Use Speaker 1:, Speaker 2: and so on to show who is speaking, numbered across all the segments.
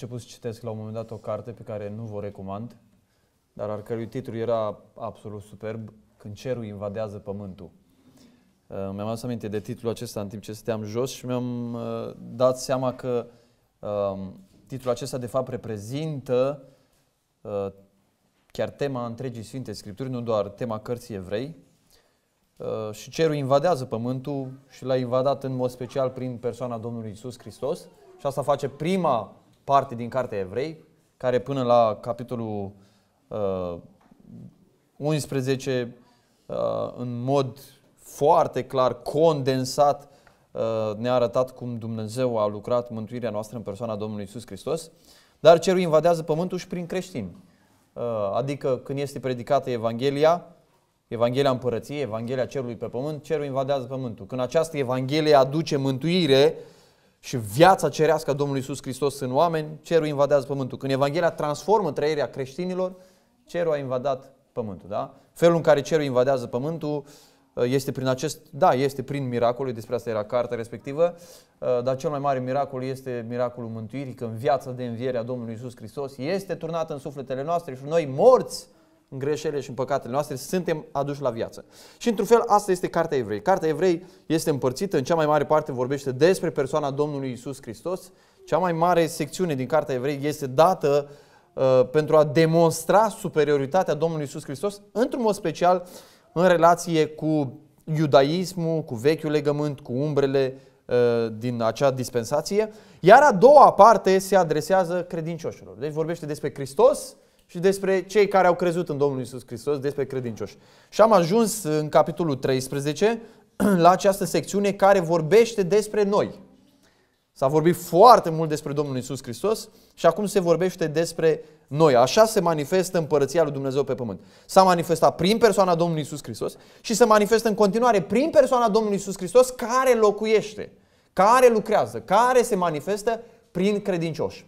Speaker 1: început să citesc la un moment dat o carte pe care nu vă recomand, dar al cărui titlu era absolut superb, Când cerul invadează pământul. Uh, mi-am adus aminte de titlul acesta în timp ce stăteam jos și mi-am uh, dat seama că uh, titlul acesta de fapt reprezintă uh, chiar tema întregii Sfinte Scripturi, nu doar tema cărții evrei. Uh, și cerul invadează pământul și l-a invadat în mod special prin persoana Domnului Isus Hristos. Și asta face prima parte din Cartea Evrei, care până la capitolul uh, 11, uh, în mod foarte clar, condensat, uh, ne-a arătat cum Dumnezeu a lucrat mântuirea noastră în persoana Domnului Isus Hristos. Dar cerul invadează pământul și prin creștini. Uh, adică când este predicată Evanghelia, Evanghelia Împărăției, Evanghelia Cerului pe pământ, cerul invadează pământul. Când această Evanghelie aduce mântuire și viața cerească a Domnului Isus Hristos în oameni, cerul invadează pământul. Când Evanghelia transformă trăirea creștinilor, cerul a invadat pământul. Da? Felul în care cerul invadează pământul uh, este prin acest, da, este prin miracolul, despre asta era cartea respectivă, uh, dar cel mai mare miracol este miracolul mântuirii, când viața de înviere a Domnului Isus Hristos este turnată în sufletele noastre și noi morți în greșelile și în păcatele noastre, suntem aduși la viață. Și într-un fel, asta este Cartea Evrei. Cartea Evrei este împărțită, în cea mai mare parte vorbește despre persoana Domnului Isus Hristos. Cea mai mare secțiune din Cartea Evrei este dată uh, pentru a demonstra superioritatea Domnului Isus Hristos, într-un mod special în relație cu iudaismul, cu vechiul legământ, cu umbrele uh, din acea dispensație. Iar a doua parte se adresează credincioșilor. Deci vorbește despre Hristos, și despre cei care au crezut în Domnul Isus Hristos, despre credincioși. Și am ajuns în capitolul 13 la această secțiune care vorbește despre noi. S-a vorbit foarte mult despre Domnul Isus Hristos și acum se vorbește despre noi. Așa se manifestă împărăția lui Dumnezeu pe pământ. S-a manifestat prin persoana Domnului Isus Hristos și se manifestă în continuare prin persoana Domnului Isus Hristos care locuiește, care lucrează, care se manifestă prin credincioși.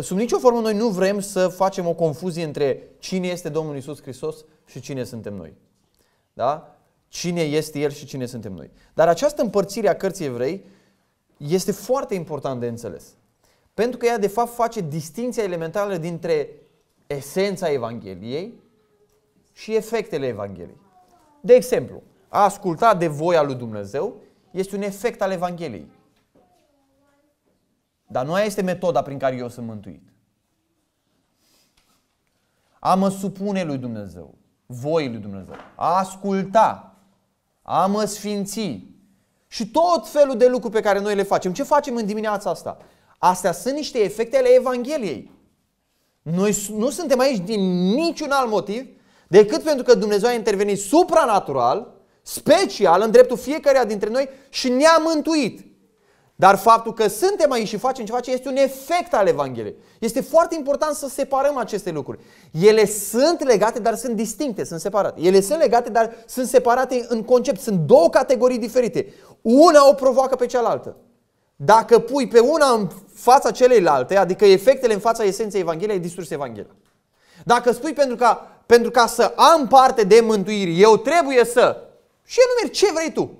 Speaker 1: Sub nicio formă noi nu vrem să facem o confuzie între cine este Domnul Isus Hristos și cine suntem noi. Da? Cine este El și cine suntem noi. Dar această împărțire a cărții evrei este foarte important de înțeles. Pentru că ea de fapt face distinția elementară dintre esența Evangheliei și efectele Evangheliei. De exemplu, a asculta de voia lui Dumnezeu este un efect al Evangheliei. Dar nu aia este metoda prin care eu sunt mântuit. A mă supune lui Dumnezeu, voi lui Dumnezeu, a asculta, a mă sfinți și tot felul de lucruri pe care noi le facem. Ce facem în dimineața asta? Astea sunt niște efecte ale Evangheliei. Noi nu suntem aici din niciun alt motiv decât pentru că Dumnezeu a intervenit supranatural, special, în dreptul fiecăruia dintre noi și ne-a mântuit. Dar faptul că suntem aici și facem ce facem este un efect al Evangheliei. Este foarte important să separăm aceste lucruri. Ele sunt legate, dar sunt distincte, sunt separate. Ele sunt legate, dar sunt separate în concept. Sunt două categorii diferite. Una o provoacă pe cealaltă. Dacă pui pe una în fața celeilalte, adică efectele în fața esenței Evangheliei, ai distrus Evanghelia. Dacă spui pentru ca, pentru ca să am parte de mântuire, eu trebuie să... Și enumeri ce vrei tu.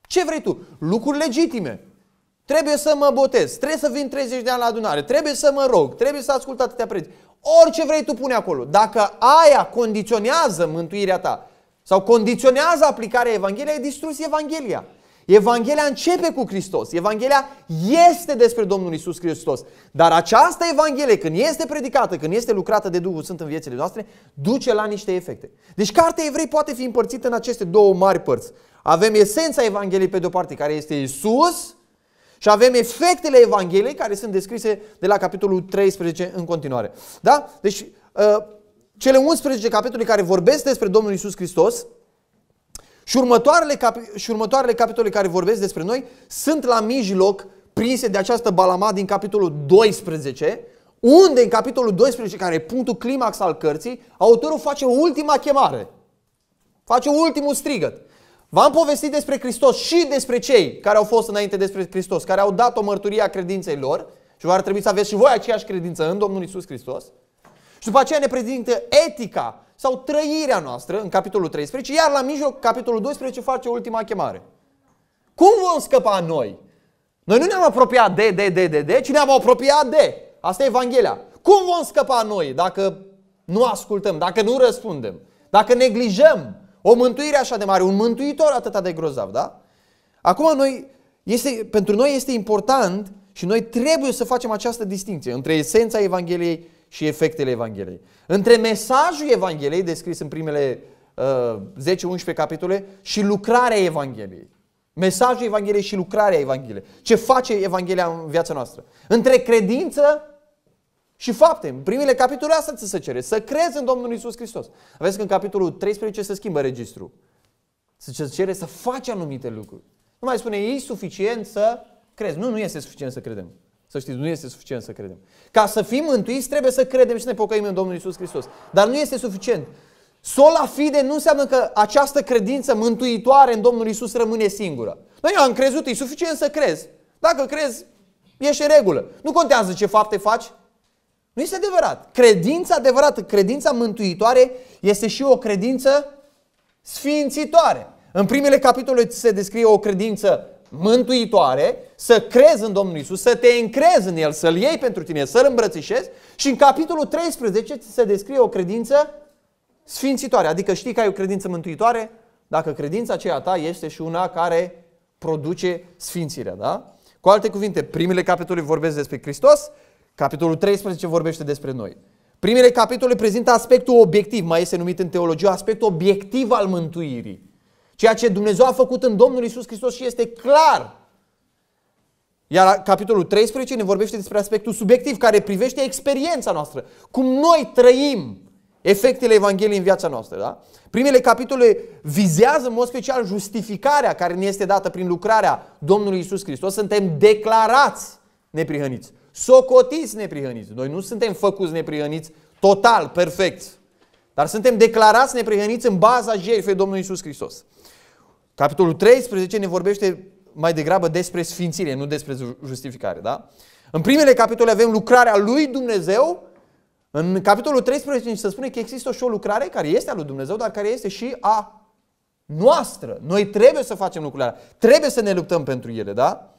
Speaker 1: Ce vrei tu? Lucruri legitime. Trebuie să mă botez, trebuie să vin 30 de ani la adunare, trebuie să mă rog, trebuie să ascult atâtea preți. Orice vrei tu pune acolo. Dacă aia condiționează mântuirea ta sau condiționează aplicarea Evangheliei, ai distrus Evanghelia. Evanghelia începe cu Hristos. Evanghelia este despre Domnul Isus Hristos. Dar această Evanghelie, când este predicată, când este lucrată de Duhul Sfânt în viețile noastre, duce la niște efecte. Deci cartea evrei poate fi împărțită în aceste două mari părți. Avem esența Evangheliei pe de-o parte, care este Isus, și avem efectele Evangheliei care sunt descrise de la capitolul 13 în continuare. Da? Deci, uh, cele 11 capitole care vorbesc despre Domnul Isus Hristos și următoarele, capi- și următoarele capitole care vorbesc despre noi sunt la mijloc prinse de această balama din capitolul 12, unde în capitolul 12, care e punctul climax al cărții, autorul face ultima chemare. Face ultimul strigăt. V-am povestit despre Hristos și despre cei care au fost înainte despre Hristos, care au dat o mărturie a credinței lor și ar trebui să aveți și voi aceeași credință în Domnul Isus Hristos. Și după aceea ne prezintă etica sau trăirea noastră în capitolul 13, iar la mijloc, capitolul 12, face ultima chemare. Cum vom scăpa noi? Noi nu ne-am apropiat de, de, de, de, de, ci ne-am apropiat de. Asta e Evanghelia. Cum vom scăpa noi dacă nu ascultăm, dacă nu răspundem, dacă neglijăm o mântuire așa de mare, un mântuitor atât de grozav, da? Acum noi, este, pentru noi este important și noi trebuie să facem această distinție între esența Evangheliei și efectele Evangheliei. Între mesajul Evangheliei descris în primele uh, 10-11 capitole și lucrarea Evangheliei. Mesajul Evangheliei și lucrarea Evangheliei. Ce face Evanghelia în viața noastră. Între credință și fapte. În primele capitole asta ți se cere. Să crezi în Domnul Isus Hristos. Vezi că în capitolul 13 se schimbă registrul. Se cere să faci anumite lucruri. Nu mai spune, e suficient să crezi. Nu, nu este suficient să credem. Să știți, nu este suficient să credem. Ca să fim mântuiți, trebuie să credem și să ne pocăim în Domnul Isus Hristos. Dar nu este suficient. Sola fide nu înseamnă că această credință mântuitoare în Domnul Isus rămâne singură. Noi am crezut, e suficient să crezi. Dacă crezi, ești în regulă. Nu contează ce fapte faci. Nu este adevărat. Credința adevărată, credința mântuitoare este și o credință sfințitoare. În primele capitole se descrie o credință mântuitoare, să crezi în Domnul Isus, să te încrezi în El, să-L iei pentru tine, să-L îmbrățișezi și în capitolul 13 se descrie o credință sfințitoare, adică știi că ai o credință mântuitoare dacă credința aceea ta este și una care produce sfințirea, da? Cu alte cuvinte, primele capitole vorbesc despre Hristos, capitolul 13 vorbește despre noi. Primele capitole prezintă aspectul obiectiv, mai este numit în teologie aspectul obiectiv al mântuirii. Ceea ce Dumnezeu a făcut în Domnul Isus Hristos și este clar. Iar capitolul 13 ne vorbește despre aspectul subiectiv care privește experiența noastră. Cum noi trăim efectele Evangheliei în viața noastră. Da? Primele capitole vizează în mod special justificarea care ne este dată prin lucrarea Domnului Isus Hristos. Suntem declarați neprihăniți, socotiți neprihăniți. Noi nu suntem făcuți neprihăniți total, perfect, dar suntem declarați neprihăniți în baza jertfei Domnului Isus Hristos. Capitolul 13 ne vorbește mai degrabă despre sfințire, nu despre justificare. Da? În primele capitole avem lucrarea lui Dumnezeu. În capitolul 13 se spune că există și o lucrare care este a lui Dumnezeu, dar care este și a noastră. Noi trebuie să facem lucrarea. Trebuie să ne luptăm pentru ele, da?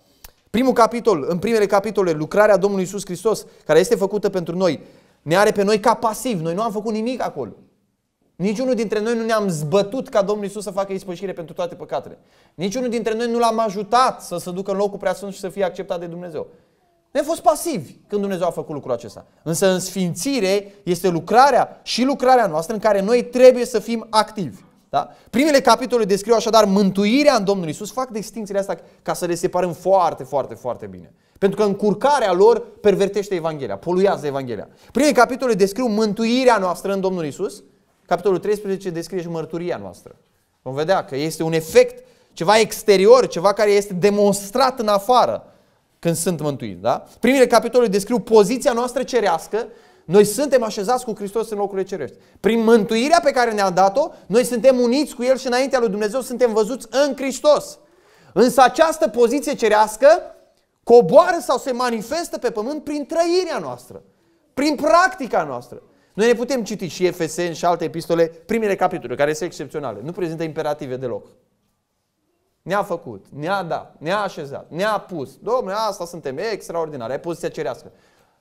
Speaker 1: Primul capitol, în primele capitole, lucrarea Domnului Isus Hristos, care este făcută pentru noi, ne are pe noi ca pasiv. Noi nu am făcut nimic acolo. Niciunul dintre noi nu ne-am zbătut ca Domnul Isus să facă ispășire pentru toate păcatele. Niciunul dintre noi nu l-am ajutat să se ducă în locul preasfânt și să fie acceptat de Dumnezeu. Noi am fost pasivi când Dumnezeu a făcut lucrul acesta. Însă în sfințire este lucrarea și lucrarea noastră în care noi trebuie să fim activi. Da? Primele capitole descriu așadar mântuirea în Domnul Isus, fac distințiile astea ca să le separăm foarte, foarte, foarte bine. Pentru că încurcarea lor pervertește Evanghelia, poluează Evanghelia. Primele capitole descriu mântuirea noastră în Domnul Isus, capitolul 13 descrie și mărturia noastră. Vom vedea că este un efect, ceva exterior, ceva care este demonstrat în afară când sunt mântuiți. Da? Primele capitole descriu poziția noastră cerească. Noi suntem așezați cu Hristos în locurile cerești. Prin mântuirea pe care ne-a dat-o, noi suntem uniți cu El și înaintea lui Dumnezeu suntem văzuți în Hristos. Însă această poziție cerească coboară sau se manifestă pe pământ prin trăirea noastră, prin practica noastră. Noi ne putem citi și Efeseni și alte epistole, primele capitole, care sunt excepționale. Nu prezintă imperative deloc. Ne-a făcut, ne-a dat, ne-a așezat, ne-a pus. Domnule, asta suntem extraordinari, ai poziția cerească.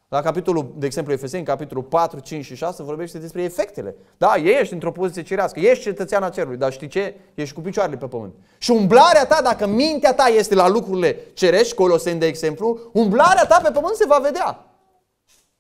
Speaker 1: La capitolul, de exemplu, Efeseni, capitolul 4, 5 și 6, vorbește despre efectele. Da, ești într-o poziție cerească, ești cetățean a cerului, dar știi ce? Ești cu picioarele pe pământ. Și umblarea ta, dacă mintea ta este la lucrurile cerești, Coloseni de exemplu, umblarea ta pe pământ se va vedea.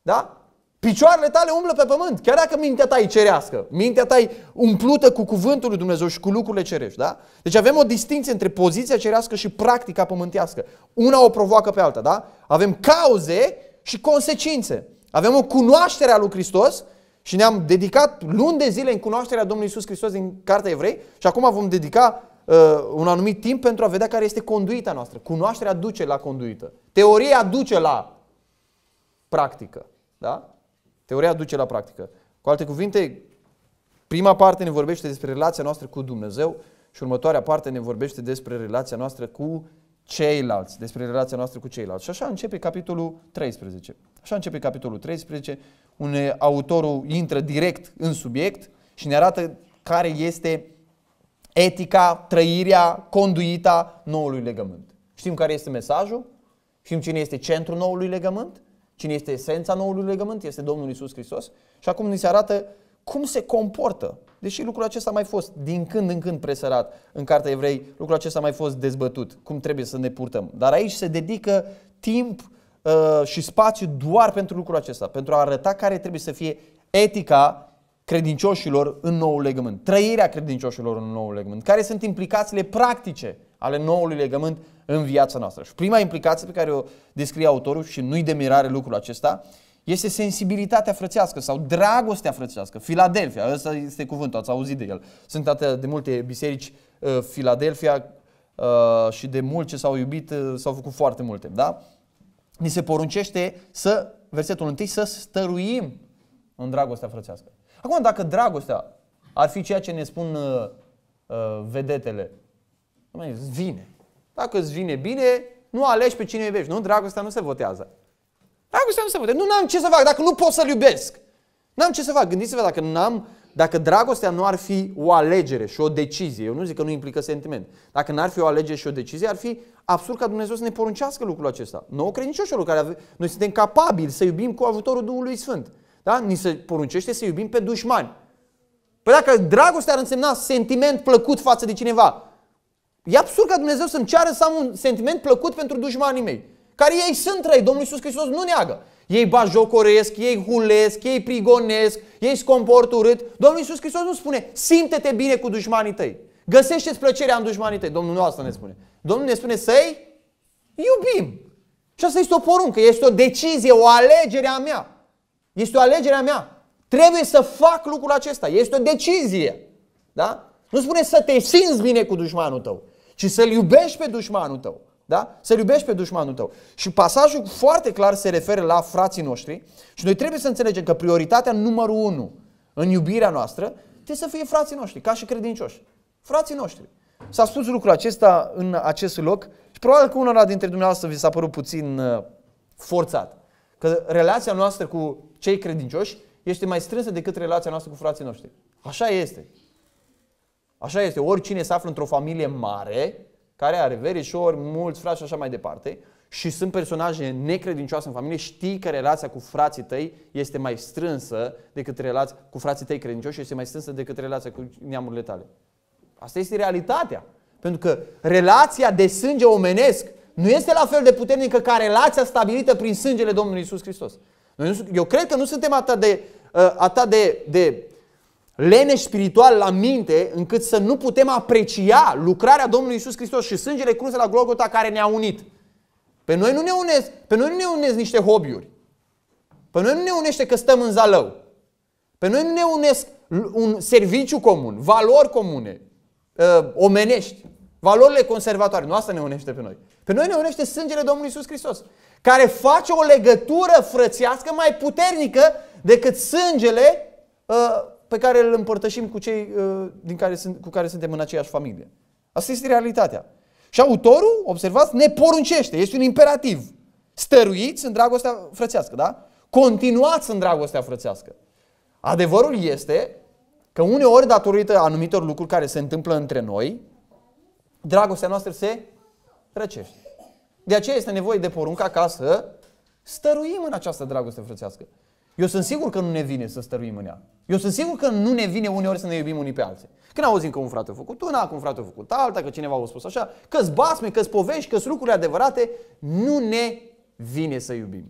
Speaker 1: Da? Picioarele tale umblă pe pământ, chiar dacă mintea ta e cerească. Mintea ta e umplută cu cuvântul lui Dumnezeu și cu lucrurile cerești. Da? Deci avem o distinție între poziția cerească și practica pământească. Una o provoacă pe alta. Da? Avem cauze și consecințe. Avem o cunoaștere a lui Hristos și ne-am dedicat luni de zile în cunoașterea Domnului Isus Hristos din Cartea Evrei și acum vom dedica uh, un anumit timp pentru a vedea care este conduita noastră. Cunoașterea duce la conduită. Teoria duce la practică. Da? Teoria duce la practică. Cu alte cuvinte, prima parte ne vorbește despre relația noastră cu Dumnezeu și următoarea parte ne vorbește despre relația noastră cu ceilalți, despre relația noastră cu ceilalți. Și așa începe capitolul 13. Așa începe capitolul 13, unde autorul intră direct în subiect și ne arată care este etica, trăirea, conduita noului legământ. Știm care este mesajul? Știm cine este centrul noului legământ? Cine este esența noului legământ? Este Domnul Isus Hristos. Și acum ni se arată cum se comportă. Deși lucrul acesta a mai fost din când în când presărat în Cartea Evrei, lucrul acesta a mai fost dezbătut, cum trebuie să ne purtăm. Dar aici se dedică timp uh, și spațiu doar pentru lucrul acesta, pentru a arăta care trebuie să fie etica credincioșilor în noul legământ, trăirea credincioșilor în noul legământ, care sunt implicațiile practice ale noului legământ în viața noastră. Și prima implicație pe care o descrie autorul și nu-i de mirare lucrul acesta, este sensibilitatea frățească sau dragostea frățească. Filadelfia, ăsta este cuvântul, ați auzit de el. Sunt atât de multe biserici uh, Filadelfia uh, și de mult ce s-au iubit, uh, s-au făcut foarte multe. Da? Ni se poruncește să, versetul 1, să stăruim în dragostea frățească. Acum, dacă dragostea ar fi ceea ce ne spun uh, uh, vedetele, îți vine. Dacă îți vine bine, nu alegi pe cine iubești. Nu, dragostea nu se votează. Dragostea nu se votează. Nu am ce să fac dacă nu pot să-l iubesc. N-am ce să fac. Gândiți-vă dacă n-am, dacă dragostea nu ar fi o alegere și o decizie, eu nu zic că nu implică sentiment, dacă n-ar fi o alegere și o decizie, ar fi absurd ca Dumnezeu să ne poruncească lucrul acesta. Nouă credincioșilor care ave... noi suntem capabili să iubim cu ajutorul Duhului Sfânt. Da? Ni se poruncește să iubim pe dușmani. Păi dacă dragostea ar însemna sentiment plăcut față de cineva, e absurd ca Dumnezeu să-mi ceară să am un sentiment plăcut pentru dușmanii mei. Care ei sunt răi, Domnul Iisus Hristos nu neagă. Ei bajocoresc, ei hulesc, ei prigonesc, ei scomport urât. Domnul Iisus Hristos nu spune, simte-te bine cu dușmanii tăi. Găsește-ți plăcerea în dușmanii tăi. Domnul nu asta ne spune. Domnul ne spune să-i iubim. Și asta este o poruncă, este o decizie, o alegere a mea. Este o alegere a mea. Trebuie să fac lucrul acesta. Este o decizie. Da? Nu spune să te simți bine cu dușmanul tău, ci să-l iubești pe dușmanul tău. Da? Să-l iubești pe dușmanul tău. Și pasajul foarte clar se referă la frații noștri și noi trebuie să înțelegem că prioritatea numărul unu în iubirea noastră trebuie să fie frații noștri, ca și credincioși. Frații noștri. S-a spus lucrul acesta în acest loc și probabil că unora dintre dumneavoastră vi s-a părut puțin uh, forțat. Că relația noastră cu cei credincioși este mai strânsă decât relația noastră cu frații noștri. Așa este. Așa este. Oricine se află într-o familie mare, care are verișori, mulți frați și așa mai departe, și sunt personaje necredincioase în familie, știi că relația cu frații tăi este mai strânsă decât relația cu frații tăi credincioși, este mai strânsă decât relația cu neamurile tale. Asta este realitatea. Pentru că relația de sânge omenesc nu este la fel de puternică ca relația stabilită prin sângele Domnului Isus Hristos. Eu cred că nu suntem atât de, uh, atât de, de leneși spiritual la minte încât să nu putem aprecia lucrarea Domnului Isus Hristos și sângele cruse la Golgota care ne-a unit. Pe noi nu ne unesc, pe noi nu ne unesc niște hobby-uri. Pe noi nu ne unește că stăm în zalău. Pe noi nu ne unesc un serviciu comun, valori comune, uh, omenești, valorile conservatoare. Nu asta ne unește pe noi. Pe noi ne unește sângele Domnului Isus Hristos, care face o legătură frățească mai puternică decât sângele uh, pe care îl împărtășim cu cei uh, din care sunt, cu care suntem în aceeași familie. Asta este realitatea. Și autorul, observați, ne poruncește, este un imperativ. Stăruiți în dragostea frățească, da? Continuați în dragostea frățească. Adevărul este că uneori, datorită anumitor lucruri care se întâmplă între noi, dragostea noastră se răcește. De aceea este nevoie de porunca ca să stăruim în această dragoste frățească. Eu sunt sigur că nu ne vine să stăruim în ea. Eu sunt sigur că nu ne vine uneori să ne iubim unii pe alții. Când auzim că un frate a făcut una, că un frate a făcut alta, că cineva a spus așa, că-s basme, că-s povești, că-s lucruri adevărate, nu ne vine să iubim.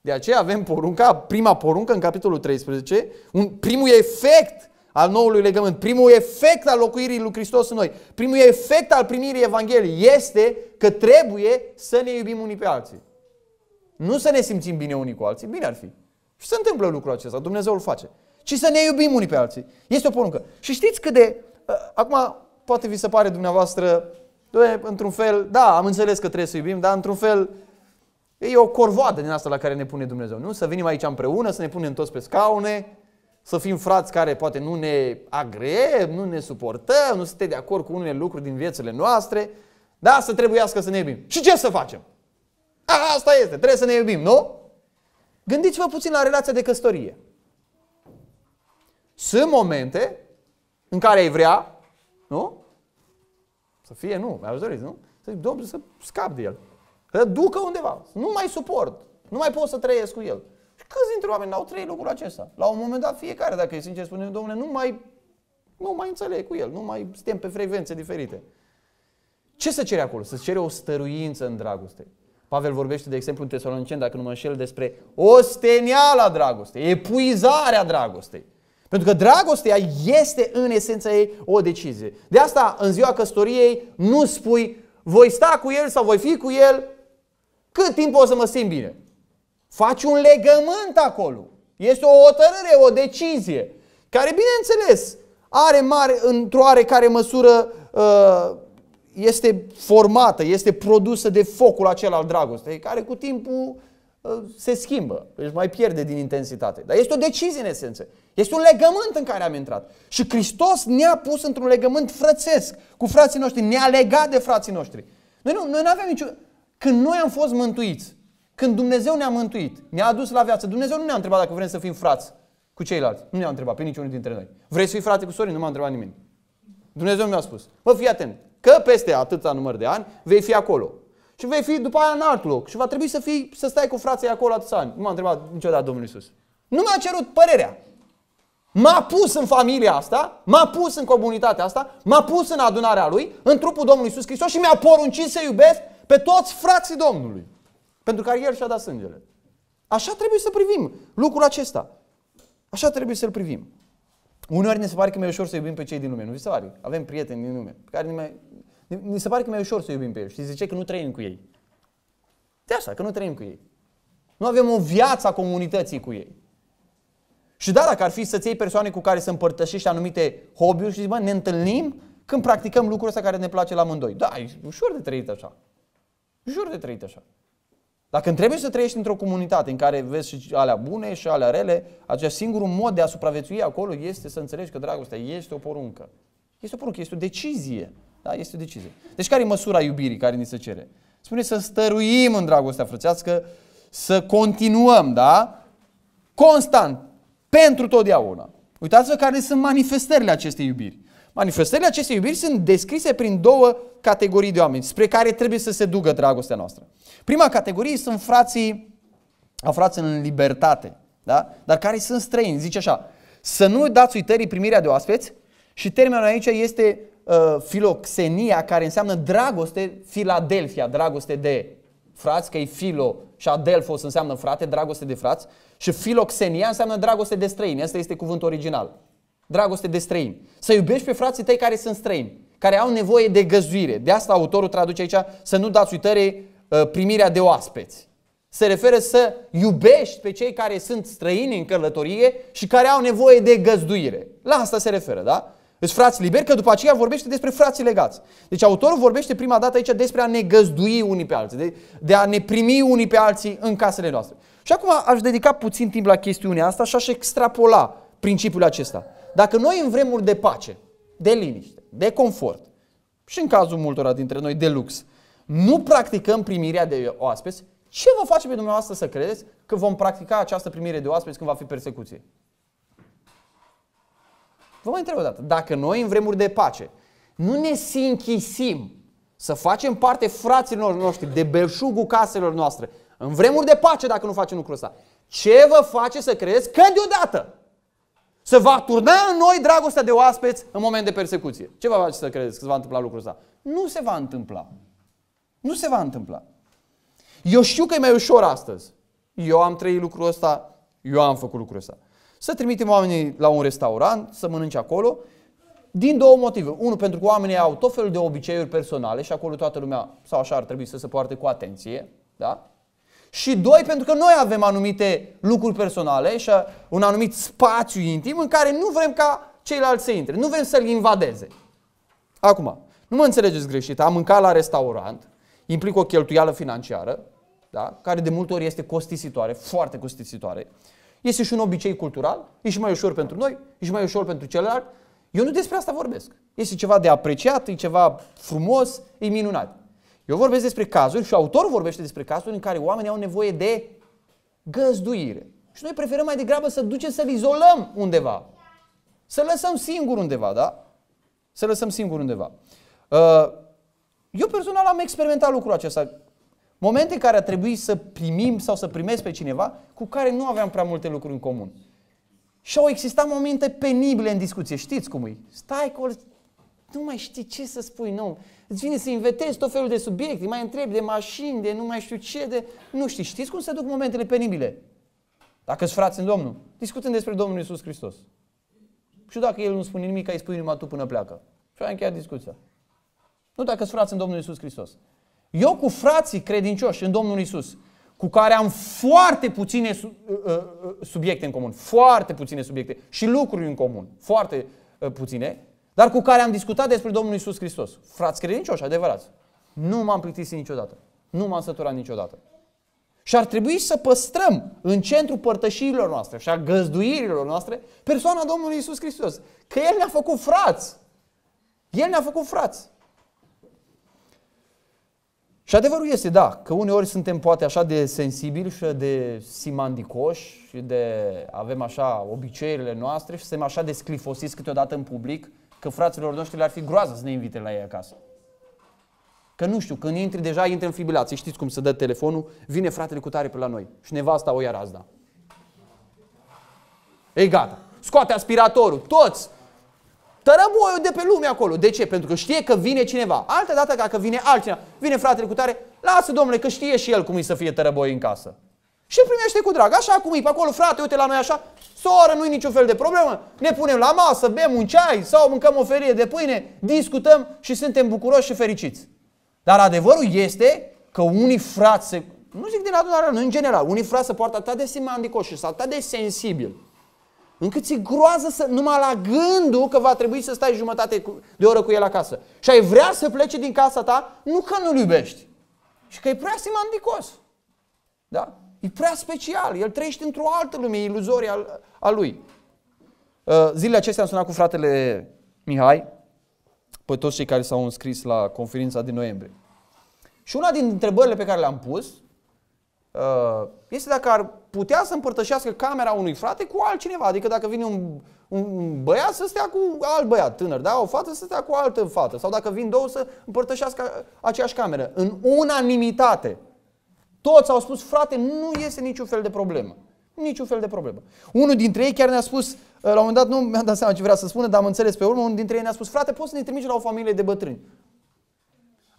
Speaker 1: De aceea avem porunca, prima poruncă în capitolul 13, un primul efect al noului legământ, primul efect al locuirii lui Hristos în noi, primul efect al primirii Evangheliei este că trebuie să ne iubim unii pe alții. Nu să ne simțim bine unii cu alții, bine ar fi. Și se întâmplă lucrul acesta, Dumnezeu îl face. Ci să ne iubim unii pe alții. Este o poruncă. Și știți cât de... Uh, acum, poate vi se pare dumneavoastră, într-un fel, da, am înțeles că trebuie să iubim, dar într-un fel e o corvoadă din asta la care ne pune Dumnezeu. Nu? Să venim aici împreună, să ne punem toți pe scaune, să fim frați care poate nu ne agreem, nu ne suportăm, nu suntem de acord cu unele lucruri din viețile noastre, da, să trebuiască să ne iubim. Și ce să facem? A, asta este, trebuie să ne iubim, nu? Gândiți-vă puțin la relația de căsătorie. Sunt momente în care ai vrea, nu? Să fie, nu, mi-aș dori, nu? Să zic, Domnul, să scap de el. Să ducă undeva. Nu mai suport. Nu mai pot să trăiesc cu el. Și câți dintre oameni n-au trăit lucrul acesta? La un moment dat fiecare, dacă e sincer, spune, domnule, nu mai, nu mai înțeleg cu el, nu mai suntem pe frecvențe diferite. Ce să cere acolo? Să cere o stăruință în dragoste. Pavel vorbește, de exemplu, în Tesalonicen, dacă nu mă înșel, despre osteniala dragostei, epuizarea dragostei. Pentru că dragostea este în esența ei o decizie. De asta, în ziua căsătoriei, nu spui voi sta cu el sau voi fi cu el cât timp o să mă simt bine. Faci un legământ acolo. Este o hotărâre, o decizie, care, bineînțeles, are mare, într-o oarecare măsură, uh, este formată, este produsă de focul acela al dragostei, care cu timpul uh, se schimbă, își mai pierde din intensitate. Dar este o decizie în esență. Este un legământ în care am intrat. Și Hristos ne-a pus într-un legământ frățesc cu frații noștri, ne-a legat de frații noștri. Noi nu, noi nu avem nicio... Când noi am fost mântuiți, când Dumnezeu ne-a mântuit, ne-a adus la viață, Dumnezeu nu ne-a întrebat dacă vrem să fim frați cu ceilalți. Nu ne-a întrebat pe niciunul dintre noi. Vrei să fii frate cu Sorin? Nu m-a întrebat nimeni. Dumnezeu mi-a spus, bă, fii atent, că peste atâția număr de ani vei fi acolo. Și vei fi după aia în alt loc și va trebui să, fii, să stai cu frații acolo atâția ani. Nu m-a întrebat niciodată Domnul Isus. Nu mi-a cerut părerea. M-a pus în familia asta, m-a pus în comunitatea asta, m-a pus în adunarea lui, în trupul Domnului Isus Hristos și mi-a poruncit să iubesc pe toți frații Domnului. Pentru care El și-a dat sângele. Așa trebuie să privim lucrul acesta. Așa trebuie să-l privim. Uneori ne se pare că mai ușor să iubim pe cei din lume. Nu vi se pare? Avem prieteni din lume pe care ne, mai, ne se pare că mai ușor să iubim pe ei. Și zice că nu trăim cu ei. De așa, că nu trăim cu ei. Nu avem o viață a comunității cu ei. Și da, dacă ar fi să-ți iei persoane cu care să împărtășești anumite hobby-uri și zici, bă, ne întâlnim când practicăm lucrul ăsta care ne place la amândoi. Da, e ușor de trăit așa. Ușor de trăit așa. Dacă trebuie să trăiești într-o comunitate în care vezi și alea bune și alea rele, acest singurul mod de a supraviețui acolo este să înțelegi că dragostea este o poruncă. Este o poruncă, este o decizie. Da, este o decizie. Deci care e măsura iubirii care ni se cere? Spune să stăruim în dragostea frățească, să continuăm, da? Constant, pentru totdeauna. Uitați-vă care sunt manifestările acestei iubiri. Manifestările acestei iubiri sunt descrise prin două categorii de oameni spre care trebuie să se ducă dragostea noastră. Prima categorie sunt frații aflați în libertate, da? dar care sunt străini. Zice așa, să nu dați uitării primirea de oaspeți și termenul aici este uh, filoxenia, care înseamnă dragoste, Filadelfia, dragoste de frați, că e filo și adelfos înseamnă frate, dragoste de frați și filoxenia înseamnă dragoste de străini. Asta este cuvântul original. Dragoste de străini. Să iubești pe frații tăi care sunt străini, care au nevoie de găzduire. De asta autorul traduce aici să nu dați uităre uh, primirea de oaspeți. Se referă să iubești pe cei care sunt străini în călătorie și care au nevoie de găzduire. La asta se referă, da? Deci frați liberi, că după aceea vorbește despre frații legați. Deci autorul vorbește prima dată aici despre a ne găzdui unii pe alții, de, de a ne primi unii pe alții în casele noastre. Și acum aș dedica puțin timp la chestiunea asta și aș extrapola principiul acesta. Dacă noi în vremuri de pace, de liniște, de confort și în cazul multora dintre noi de lux, nu practicăm primirea de oaspeți, ce vă face pe dumneavoastră să credeți că vom practica această primire de oaspeți când va fi persecuție? Vă mai întreb o dată. Dacă noi în vremuri de pace nu ne sinchisim să facem parte fraților noștri de belșugul caselor noastre, în vremuri de pace dacă nu facem lucrul ăsta, ce vă face să credeți că deodată să va turna în noi dragostea de oaspeți în moment de persecuție? Ce vă face să credeți că se va întâmpla lucrul ăsta? Nu se va întâmpla. Nu se va întâmpla. Eu știu că e mai ușor astăzi. Eu am trăit lucrul ăsta, eu am făcut lucrul ăsta să trimitem oamenii la un restaurant, să mănânce acolo, din două motive. Unul, pentru că oamenii au tot felul de obiceiuri personale și acolo toată lumea, sau așa ar trebui să se poarte cu atenție, da? Și doi, pentru că noi avem anumite lucruri personale și un anumit spațiu intim în care nu vrem ca ceilalți să intre, nu vrem să-l invadeze. Acum, nu mă înțelegeți greșit, am mâncat la restaurant, implică o cheltuială financiară, da? care de multe ori este costisitoare, foarte costisitoare. Este și un obicei cultural, e și mai ușor pentru noi, e și mai ușor pentru celălalt. Eu nu despre asta vorbesc. Este ceva de apreciat, e ceva frumos, e minunat. Eu vorbesc despre cazuri și autorul vorbește despre cazuri în care oamenii au nevoie de găzduire. Și noi preferăm mai degrabă să ducem să-l izolăm undeva. Să lăsăm singur undeva, da? Să lăsăm singur undeva. Uh, eu personal am experimentat lucrul acesta Momente în care a trebuit să primim sau să primesc pe cineva cu care nu aveam prea multe lucruri în comun. Și au existat momente penibile în discuție. Știți cum e? Stai cu nu mai știi ce să spui, nu. Îți vine să inventezi tot felul de subiecte, mai întrebi de mașini, de nu mai știu ce, de... Nu știi, știți cum se duc momentele penibile? Dacă sunt frați în Domnul, discutând despre Domnul Isus Hristos. Și dacă El nu spune nimic, ai spui numai tu până pleacă. Și ai încheiat discuția. Nu dacă sunt frați în Domnul Isus Hristos. Eu cu frații credincioși în Domnul Isus, cu care am foarte puține uh, uh, subiecte în comun, foarte puține subiecte și lucruri în comun, foarte uh, puține, dar cu care am discutat despre Domnul Isus Hristos. Frați credincioși, adevărați. Nu m-am plictisit niciodată. Nu m-am săturat niciodată. Și ar trebui să păstrăm în centrul părtășirilor noastre și a găzduirilor noastre persoana Domnului Isus Hristos. Că El ne-a făcut frați. El ne-a făcut frați. Și adevărul este, da, că uneori suntem poate așa de sensibili și de simandicoși și de avem așa obiceiurile noastre și suntem așa de sclifosiți câteodată în public că fraților noștri le-ar fi groază să ne invite la ei acasă. Că nu știu, când intri deja, intri în fibrilație, știți cum se dă telefonul, vine fratele cu tare pe la noi. Și nevasta o ia razda. Ei gata, scoate aspiratorul, toți, tărăboiul de pe lume acolo. De ce? Pentru că știe că vine cineva. Altă dată, dacă vine altcineva, vine fratele cu tare, lasă domnule că știe și el cum e să fie tărăboi în casă. Și îl primește cu drag, așa cum e pe acolo, frate, uite la noi așa, soră, nu-i niciun fel de problemă, ne punem la masă, bem un ceai sau mâncăm o ferie de pâine, discutăm și suntem bucuroși și fericiți. Dar adevărul este că unii frați, se, nu zic din adunare, în general, unii frați se poartă atât de simandicoși și atât de sensibil, încât ți groază să, numai la gândul că va trebui să stai jumătate de oră cu el acasă. Și ai vrea să plece din casa ta, nu că nu-l iubești, și că e prea simandicos. Da? E prea special. El trăiește într-o altă lume iluzorie al, a lui. Uh, zilele acestea am sunat cu fratele Mihai, pe toți cei care s-au înscris la conferința din noiembrie. Și una din întrebările pe care le-am pus uh, este dacă ar putea să împărtășească camera unui frate cu altcineva. Adică dacă vine un, un băiat să stea cu alt băiat tânăr, da? o fată să stea cu altă fată. Sau dacă vin două să împărtășească aceeași cameră. În unanimitate. Toți au spus, frate, nu este niciun fel de problemă. Niciun fel de problemă. Unul dintre ei chiar ne-a spus, la un moment dat nu mi-am dat seama ce vrea să spună, dar am înțeles pe urmă, unul dintre ei ne-a spus, frate, poți să ne trimiți la o familie de bătrâni.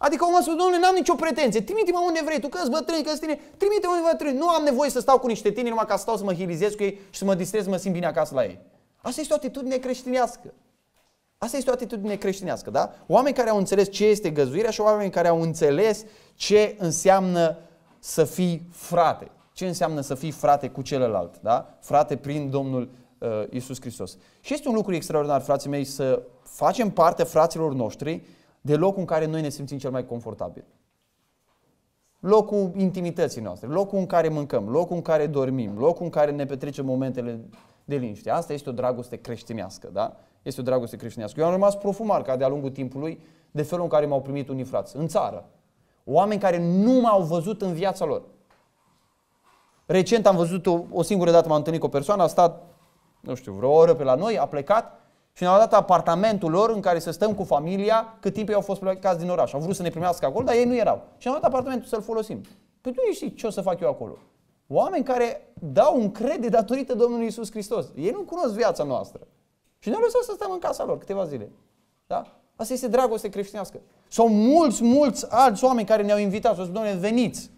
Speaker 1: Adică omul a spus, domnule, n-am nicio pretenție, trimite-mă unde vrei, tu că bătrâni, că tine, trimite-mă unde bătrâni. Nu am nevoie să stau cu niște tineri numai ca să stau să mă hilizez cu ei și să mă distrez, să mă simt bine acasă la ei. Asta este o atitudine creștinească. Asta este o atitudine creștinească, da? Oameni care au înțeles ce este găzuirea și oameni care au înțeles ce înseamnă să fii frate. Ce înseamnă să fii frate cu celălalt, da? Frate prin Domnul uh, Isus Hristos. Și este un lucru extraordinar, frații mei, să facem parte fraților noștri de locul în care noi ne simțim cel mai confortabil. Locul intimității noastre, locul în care mâncăm, locul în care dormim, locul în care ne petrecem momentele de liniște. Asta este o dragoste creștinească, da? Este o dragoste creștinească. Eu am rămas profumar ca de-a lungul timpului de felul în care m-au primit unii frați în țară. Oameni care nu m-au văzut în viața lor. Recent am văzut o, o singură dată, m-am întâlnit cu o persoană, a stat, nu știu, vreo oră pe la noi, a plecat și ne-au dat apartamentul lor în care să stăm cu familia cât timp ei au fost plecați din oraș. Au vrut să ne primească acolo, dar ei nu erau. Și ne-au dat apartamentul să-l folosim. Păi tu știi ce o să fac eu acolo. Oameni care dau un credit datorită Domnului Isus Hristos. Ei nu cunosc viața noastră. Și ne-au lăsat să stăm în casa lor câteva zile. Da? Asta este dragoste creștinească. Sau mulți, mulți alți oameni care ne-au invitat, să spun, domnule, veniți.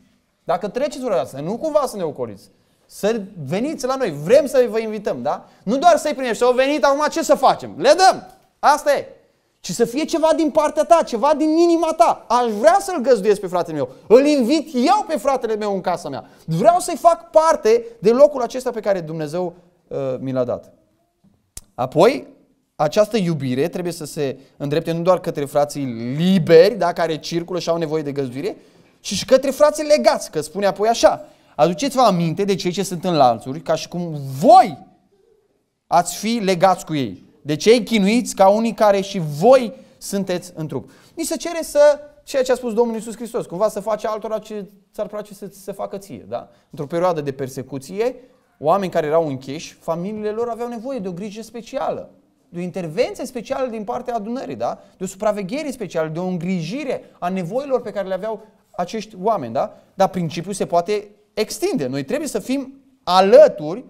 Speaker 1: Dacă treceți vreodată, nu cumva să ne ocoliți. Să veniți la noi, vrem să vă invităm, da? Nu doar să-i primești, au venit, acum ce să facem? Le dăm! Asta e. Ci să fie ceva din partea ta, ceva din inima ta. Aș vrea să-l găzduiesc pe fratele meu. Îl invit eu pe fratele meu în casa mea. Vreau să-i fac parte de locul acesta pe care Dumnezeu uh, mi l-a dat. Apoi, această iubire trebuie să se îndrepte nu doar către frații liberi, da, care circulă și au nevoie de găzduire, ci și către frații legați, că spune apoi așa, aduceți-vă aminte de cei ce sunt în lanțuri, ca și cum voi ați fi legați cu ei. De cei chinuiți ca unii care și voi sunteți în trup. Ni se cere să, ceea ce a spus Domnul Iisus Hristos, cumva să faci altora ce ți-ar place să se facă ție. Da? Într-o perioadă de persecuție, oameni care erau închiși, familiile lor aveau nevoie de o grijă specială de o intervenție specială din partea adunării, da? de o supraveghere specială, de o îngrijire a nevoilor pe care le aveau acești oameni, da? Dar principiul se poate extinde. Noi trebuie să fim alături,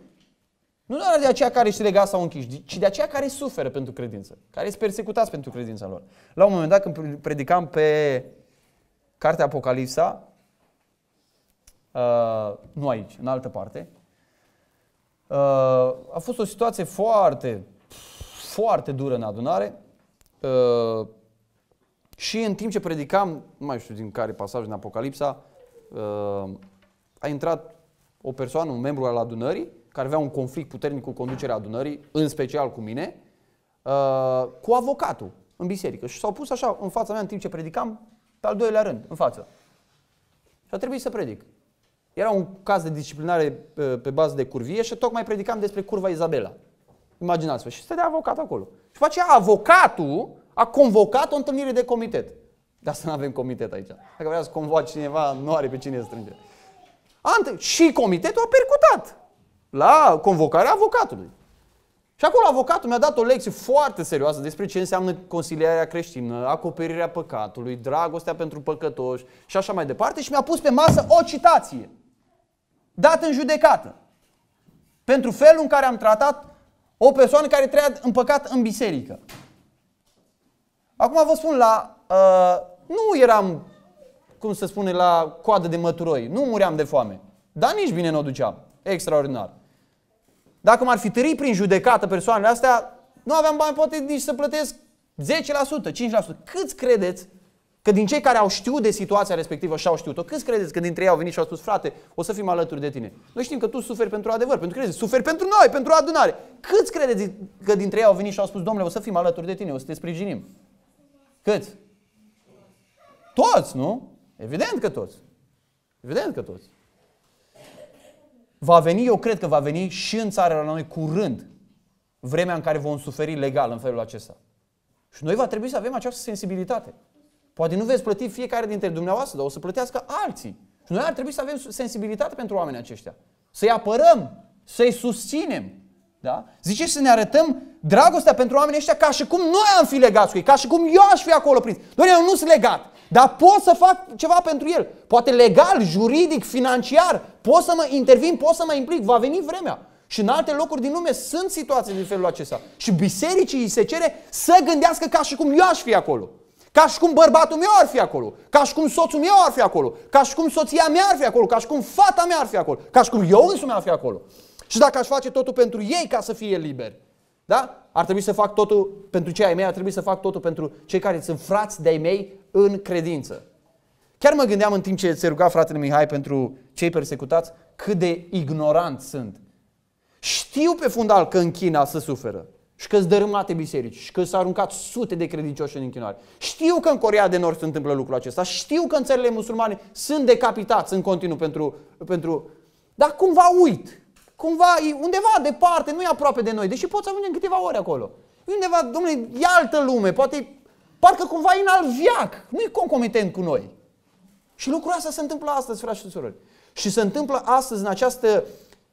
Speaker 1: nu doar de aceia care își legați sau închiși, ci de aceia care suferă pentru credință, care sunt persecutați pentru credința lor. La un moment dat, când predicam pe cartea Apocalipsa, uh, nu aici, în altă parte, uh, a fost o situație foarte, foarte dură în adunare. Uh, și în timp ce predicam, nu mai știu din care pasaj în Apocalipsa, uh, a intrat o persoană, un membru al adunării, care avea un conflict puternic cu conducerea adunării, în special cu mine, uh, cu avocatul în biserică. Și s-au pus așa în fața mea în timp ce predicam, pe al doilea rând, în față. Și a trebuit să predic. Era un caz de disciplinare uh, pe bază de curvie și tocmai predicam despre curva Izabela. Imaginați-vă. Și stătea avocat acolo. Și după aceea avocatul a convocat o întâlnire de comitet. De asta nu avem comitet aici. Dacă vrea să convoace cineva, nu are pe cine strânge. Și comitetul a percutat la convocarea avocatului. Și acolo avocatul mi-a dat o lecție foarte serioasă despre ce înseamnă consilierea creștină, acoperirea păcatului, dragostea pentru păcătoși și așa mai departe și mi-a pus pe masă o citație dată în judecată pentru felul în care am tratat o persoană care trăia în păcat în biserică. Acum vă spun, la, uh, nu eram, cum să spune, la coadă de măturoi. Nu muream de foame. Dar nici bine nu o duceam. Extraordinar. Dacă m-ar fi tărit prin judecată persoanele astea, nu aveam bani poate nici să plătesc 10%, 5%. Câți credeți că din cei care au știut de situația respectivă și au știut-o, câți credeți că dintre ei au venit și au spus, frate, o să fim alături de tine? Noi știm că tu suferi pentru adevăr, pentru crezi, suferi pentru noi, pentru adunare. Câți credeți că dintre ei au venit și au spus, domnule, o să fim alături de tine, o să te sprijinim? Câți? Toți, nu? Evident că toți. Evident că toți. Va veni, eu cred că va veni și în țara la noi curând vremea în care vom suferi legal în felul acesta. Și noi va trebui să avem această sensibilitate. Poate nu veți plăti fiecare dintre dumneavoastră, dar o să plătească alții. Și noi ar trebui să avem sensibilitate pentru oamenii aceștia. Să-i apărăm, să-i susținem. Da? Zice să ne arătăm dragostea pentru oamenii ăștia ca și cum noi am fi legați cu ei, ca și cum eu aș fi acolo prins. Doamne, eu nu sunt legat, dar pot să fac ceva pentru el. Poate legal, juridic, financiar, pot să mă intervin, pot să mă implic, va veni vremea. Și în alte locuri din lume sunt situații din felul acesta. Și bisericii îi se cere să gândească ca și cum eu aș fi acolo. Ca și cum bărbatul meu ar fi acolo, ca și cum soțul meu ar fi acolo, ca și cum soția mea ar fi acolo, ca și cum fata mea ar fi acolo, ca și cum eu însumi ar fi acolo. Și dacă aș face totul pentru ei ca să fie liberi, da? Ar trebui să fac totul pentru cei ai mei, ar trebui să fac totul pentru cei care sunt frați de-ai mei în credință. Chiar mă gândeam în timp ce se ruga fratele Mihai pentru cei persecutați, cât de ignorant sunt. Știu pe fundal că în China se suferă și că sunt dărâmate biserici și că s-au aruncat sute de credincioși în închinare. Știu că în Corea de Nord se întâmplă lucrul acesta. Știu că în țările musulmane sunt decapitați în continuu pentru... pentru... Dar cumva uit cumva e undeva departe, nu e aproape de noi, deși poți să ajungem câteva ore acolo. E undeva, domnule, e altă lume, poate, parcă cumva e în alt viac, nu e concomitent cu noi. Și lucrul ăsta se întâmplă astăzi, frați și surori. Și se întâmplă astăzi în această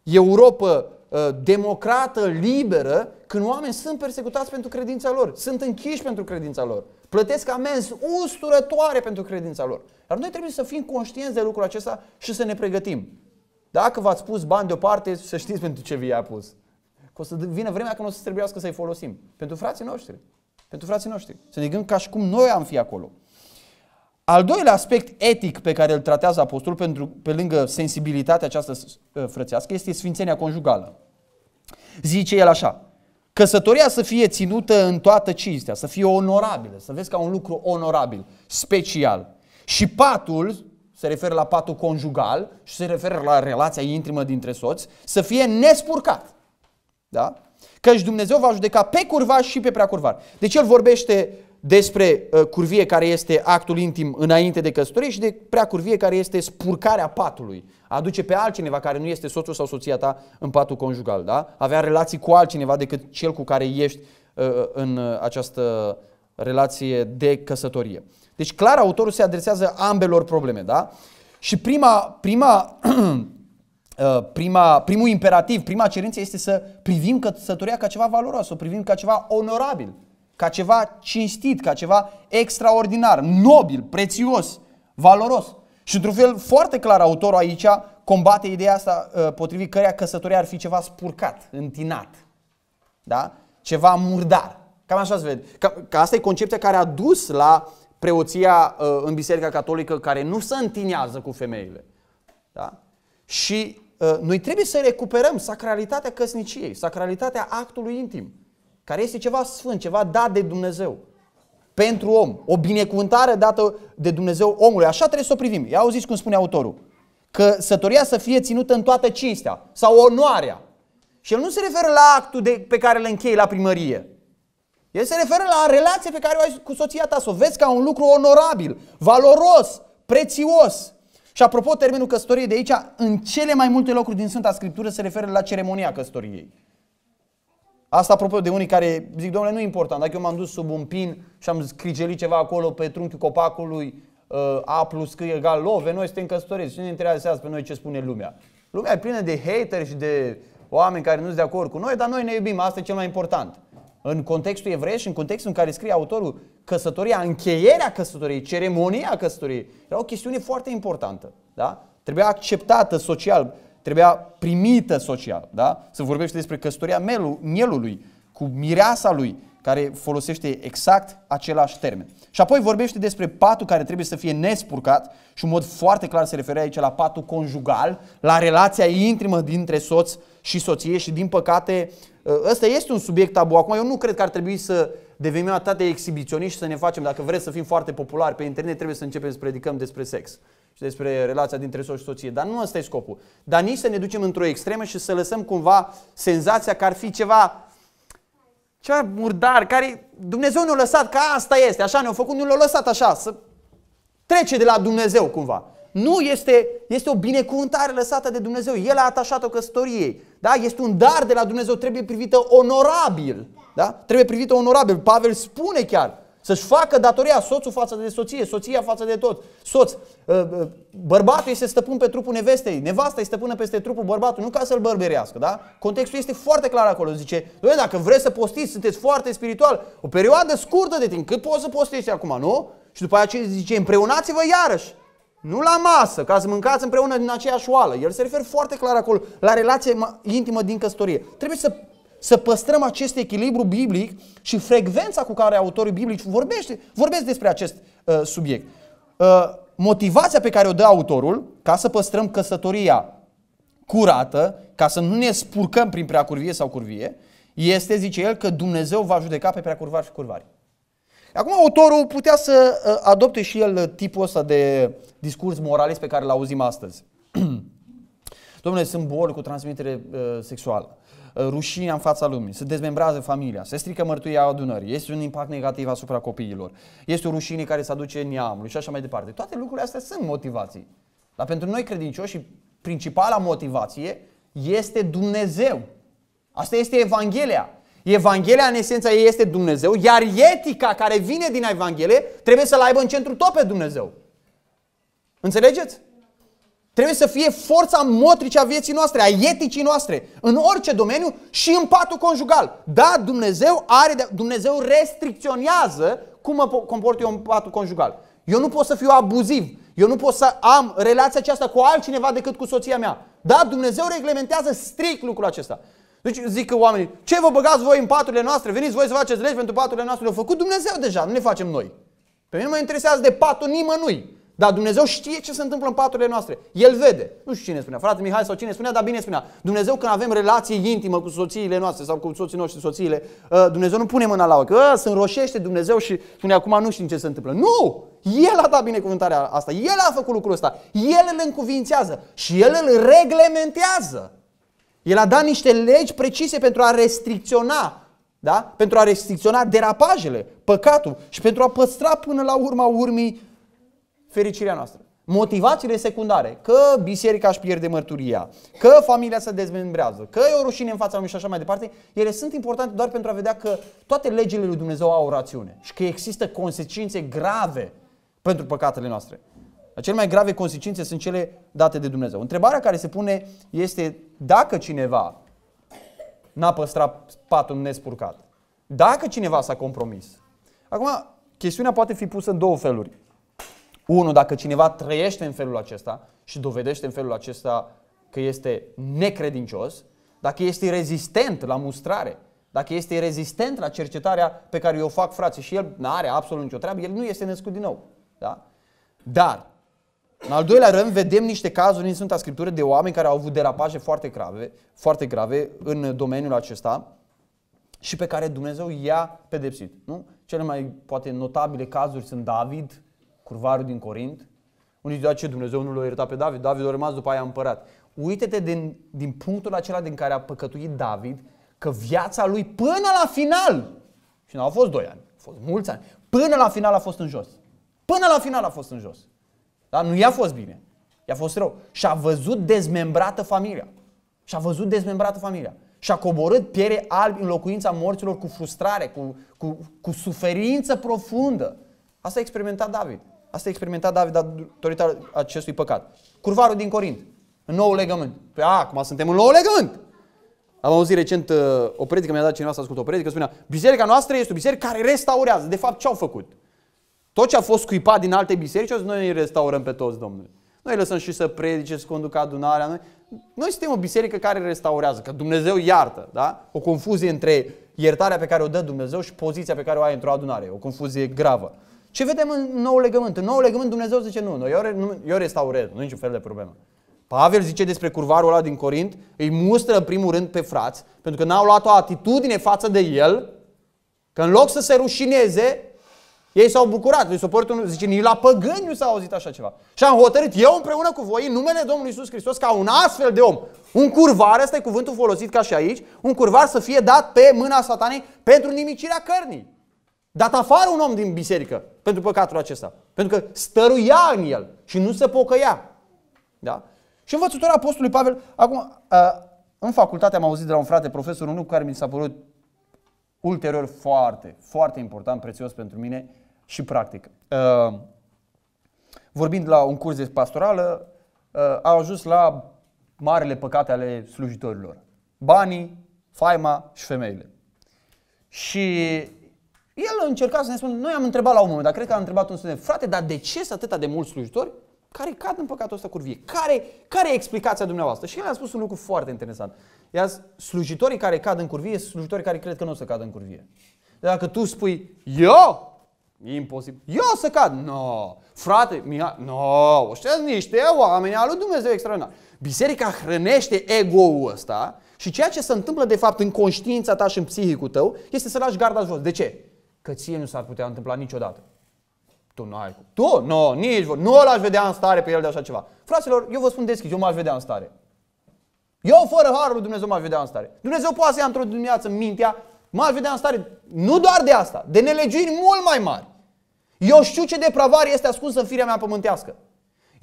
Speaker 1: Europa uh, democrată, liberă, când oameni sunt persecutați pentru credința lor, sunt închiși pentru credința lor, plătesc amenzi usturătoare pentru credința lor. Dar noi trebuie să fim conștienți de lucrul acesta și să ne pregătim. Dacă v-ați pus bani deoparte, să știți pentru ce vi-a pus. Că o să vină vremea când o să trebuiască să-i folosim. Pentru frații noștri. Pentru frații noștri. Să ne gândim ca și cum noi am fi acolo. Al doilea aspect etic pe care îl tratează apostolul pentru, pe lângă sensibilitatea aceasta ă, frățească este sfințenia conjugală. Zice el așa, căsătoria să fie ținută în toată cinstea, să fie onorabilă, să vezi ca un lucru onorabil, special. Și patul se referă la patul conjugal și se referă la relația intimă dintre soți, să fie nespurcat. Da? Căci Dumnezeu va judeca pe curvar și pe prea curvar. Deci el vorbește despre uh, curvie care este actul intim înainte de căsătorie și de prea curvie care este spurcarea patului. Aduce pe altcineva care nu este soțul sau soția ta în patul conjugal. Da? Avea relații cu altcineva decât cel cu care ești uh, în uh, această relație de căsătorie. Deci clar autorul se adresează ambelor probleme, da? Și prima, prima, uh, prima, primul imperativ, prima cerință este să privim căsătoria ca ceva valoros, să privim ca ceva onorabil, ca ceva cinstit, ca ceva extraordinar, nobil, prețios, valoros. Și într-un fel foarte clar autorul aici combate ideea asta uh, potrivit căreia căsătoria ar fi ceva spurcat, întinat. Da? Ceva murdar. Cam așa se vede. Că, că asta e concepția care a dus la preoția uh, în Biserica Catolică care nu se întinează cu femeile. Da? Și uh, noi trebuie să recuperăm sacralitatea căsniciei, sacralitatea actului intim, care este ceva sfânt, ceva dat de Dumnezeu pentru om. O binecuvântare dată de Dumnezeu omului. Așa trebuie să o privim. Ia auziți cum spune autorul. Că sătoria să fie ținută în toată cinstea sau onoarea. Și el nu se referă la actul de, pe care îl încheie la primărie. El se referă la relația pe care o ai cu soția ta, să o vezi ca un lucru onorabil, valoros, prețios. Și apropo, termenul căsătorie de aici, în cele mai multe locuri din Sfânta Scriptură se referă la ceremonia căsătoriei. Asta apropo de unii care zic, domnule, nu e important. Dacă eu m-am dus sub un pin și am scrigelit ceva acolo pe trunchiul copacului, uh, A plus C egal love, noi suntem căsătoriți. Și nu ne interesează pe noi ce spune lumea. Lumea e plină de hateri și de oameni care nu sunt de acord cu noi, dar noi ne iubim. Asta e cel mai important. În contextul evrei și în contextul în care scrie autorul căsătoria, încheierea căsătoriei, ceremonia căsătoriei, era o chestiune foarte importantă. Da? Trebuia acceptată social trebuia primită social. Da? Se vorbește despre căsătoria mielului cu mireasa lui, care folosește exact același termen. Și apoi vorbește despre patul care trebuie să fie nespurcat și în mod foarte clar se referă aici la patul conjugal, la relația intimă dintre soț și soție și din păcate ă, ăsta este un subiect tabu. Acum eu nu cred că ar trebui să devenim atât de exhibiționiști și să ne facem, dacă vreți să fim foarte populari pe internet, trebuie să începem să predicăm despre sex și despre relația dintre soț și soție. Dar nu ăsta e scopul. Dar nici să ne ducem într-o extremă și să lăsăm cumva senzația că ar fi ceva ceva murdar, care Dumnezeu ne-a lăsat că asta este, așa ne-a făcut, ne l-a lăsat așa, să trece de la Dumnezeu cumva. Nu este, este o binecuvântare lăsată de Dumnezeu. El a atașat-o căsătoriei. Da? Este un dar de la Dumnezeu, trebuie privită onorabil. Da? Trebuie privită onorabil. Pavel spune chiar, să-și facă datoria soțul față de soție, soția față de tot. Soț, uh, uh, bărbatul este stăpân pe trupul nevestei, nevasta este stăpână peste trupul bărbatului, nu ca să-l bărberească, da? Contextul este foarte clar acolo. Zice, Doamne, dacă vreți să postiți, sunteți foarte spiritual, o perioadă scurtă de timp, cât poți să postești acum, nu? Și după aceea zice, împreunați-vă iarăși. Nu la masă, ca să mâncați împreună din aceeași oală. El se referă foarte clar acolo la relație intimă din căsătorie. Trebuie să să păstrăm acest echilibru biblic și frecvența cu care autorii biblici vorbește, vorbesc despre acest uh, subiect. Uh, motivația pe care o dă autorul ca să păstrăm căsătoria curată, ca să nu ne spurcăm prin preacurvie sau curvie, este, zice el, că Dumnezeu va judeca pe preacurvari și curvari. Acum autorul putea să uh, adopte și el tipul ăsta de discurs moralist pe care l auzim astăzi. Domnule, sunt boli cu transmitere uh, sexuală. Uh, rușinea în fața lumii, se dezmembrează familia, se strică mărturia adunării, este un impact negativ asupra copiilor, este o rușine care se aduce neamului și așa mai departe. Toate lucrurile astea sunt motivații. Dar pentru noi credincioși, principala motivație este Dumnezeu. Asta este Evanghelia. Evanghelia în esența ei este Dumnezeu, iar etica care vine din Evanghelie trebuie să-L aibă în centru tot pe Dumnezeu. Înțelegeți? Trebuie să fie forța motrice a vieții noastre, a eticii noastre, în orice domeniu și în patul conjugal. Da, Dumnezeu are, de, Dumnezeu restricționează cum mă comport eu în patul conjugal. Eu nu pot să fiu abuziv. Eu nu pot să am relația aceasta cu altcineva decât cu soția mea. Da, Dumnezeu reglementează strict lucrul acesta. Deci zic că oamenii, ce vă băgați voi în paturile noastre? Veniți voi să faceți legi pentru paturile noastre. Le-a făcut Dumnezeu deja, nu ne facem noi. Pe mine mă interesează de patul nimănui. Dar Dumnezeu știe ce se întâmplă în paturile noastre. El vede. Nu știu cine spunea, frate Mihai sau cine spunea, dar bine spunea. Dumnezeu când avem relație intimă cu soțiile noastre sau cu soții noștri, soțiile, uh, Dumnezeu nu pune mâna la ochi. Că se înroșește Dumnezeu și spune acum nu știm ce se întâmplă. Nu! El a dat binecuvântarea asta. El a făcut lucrul ăsta. El îl încuvințează și El îl reglementează. El a dat niște legi precise pentru a restricționa da? Pentru a restricționa derapajele, păcatul și pentru a păstra până la urma urmii fericirea noastră. Motivațiile secundare, că biserica își pierde mărturia, că familia se dezmembrează, că e o rușine în fața lui și așa mai departe, ele sunt importante doar pentru a vedea că toate legile lui Dumnezeu au o rațiune și că există consecințe grave pentru păcatele noastre. Cele mai grave consecințe sunt cele date de Dumnezeu. Întrebarea care se pune este dacă cineva n-a păstrat patul nespurcat, dacă cineva s-a compromis. Acum, chestiunea poate fi pusă în două feluri. Unu, dacă cineva trăiește în felul acesta și dovedește în felul acesta că este necredincios, dacă este rezistent la mustrare, dacă este rezistent la cercetarea pe care eu o fac frații și el nu are absolut nicio treabă, el nu este născut din nou. Da? Dar, în al doilea rând, vedem niște cazuri în Sfânta Scriptură de oameni care au avut derapaje foarte grave, foarte grave în domeniul acesta și pe care Dumnezeu i-a pedepsit. Nu? Cele mai poate notabile cazuri sunt David, curvarul din Corint. Unii zic, ce Dumnezeu nu l-a iertat pe David? David a rămas după aia împărat. Uite-te din, din punctul acela din care a păcătuit David, că viața lui până la final, și nu au fost doi ani, au fost mulți ani, până la final a fost în jos. Până la final a fost în jos. Dar nu i-a fost bine. I-a fost rău. Și a văzut dezmembrată familia. Și a văzut dezmembrată familia. Și a coborât piere albi în locuința morților cu frustrare, cu, cu, cu suferință profundă. Asta a experimentat David. Asta a experimentat David datorită acestui păcat. Curvarul din Corint, în nou legământ. Păi acum suntem în nou legământ. Am auzit recent uh, o predică, mi-a dat cineva să ascult o predică, spunea, biserica noastră este o biserică care restaurează. De fapt, ce au făcut? Tot ce a fost scuipat din alte biserici, noi îi restaurăm pe toți, Domnule. Noi lăsăm și să predice, să conducă adunarea. Noi, noi suntem o biserică care restaurează, că Dumnezeu iartă. Da? O confuzie între iertarea pe care o dă Dumnezeu și poziția pe care o ai într-o adunare. O confuzie gravă. Ce vedem în nou legământ? În nou legământ Dumnezeu zice nu, nu eu, nu, eu restaurez, nu e niciun fel de problemă. Pavel zice despre curvarul ăla din Corint, îi mustră în primul rând pe frați, pentru că n-au luat o atitudine față de el, că în loc să se rușineze, ei s-au bucurat. Lui suportul zice, nici la păgâni nu s-a auzit așa ceva. Și am hotărât eu împreună cu voi, în numele Domnului Isus Hristos, ca un astfel de om, un curvar, ăsta e cuvântul folosit ca și aici, un curvar să fie dat pe mâna satanei pentru nimicirea cărnii. Dat afară un om din biserică pentru păcatul acesta. Pentru că stăruia în el și nu se pocăia. Da? Și învățătorul Apostolului Pavel, acum, în facultate am auzit de la un frate, profesor, un lucru care mi s-a părut ulterior foarte, foarte important, prețios pentru mine și practic. Vorbind la un curs de pastorală, a ajuns la marele păcate ale slujitorilor. Banii, faima și femeile. Și el încerca să ne spună, noi am întrebat la un moment, dar cred că a întrebat un student, frate, dar de ce sunt atâta de mulți slujitori care cad în păcatul ăsta curvie? Care, care e explicația dumneavoastră? Și el a spus un lucru foarte interesant. Ia slujitorii care cad în curvie sunt slujitorii care cred că nu o să cadă în curvie. Dacă tu spui, eu, e imposibil, eu să cad, no, frate, Mihai, no, ăștia sunt niște oameni al lui Dumnezeu extraordinar. Biserica hrănește ego-ul ăsta și ceea ce se întâmplă de fapt în conștiința ta și în psihicul tău este să lași garda jos. De ce? Că ție nu s-ar putea întâmpla niciodată. Tu nu ai. Tu? Nu, no, nici Nu l-aș vedea în stare pe el de așa ceva. Fraților, eu vă spun deschis, eu m-aș vedea în stare. Eu, fără harul lui Dumnezeu, m-aș vedea în stare. Dumnezeu poate să ia într-o dimineață mintea, m-aș vedea în stare, nu doar de asta, de nelegiuiri mult mai mari. Eu știu ce depravare este ascunsă în firea mea pământească.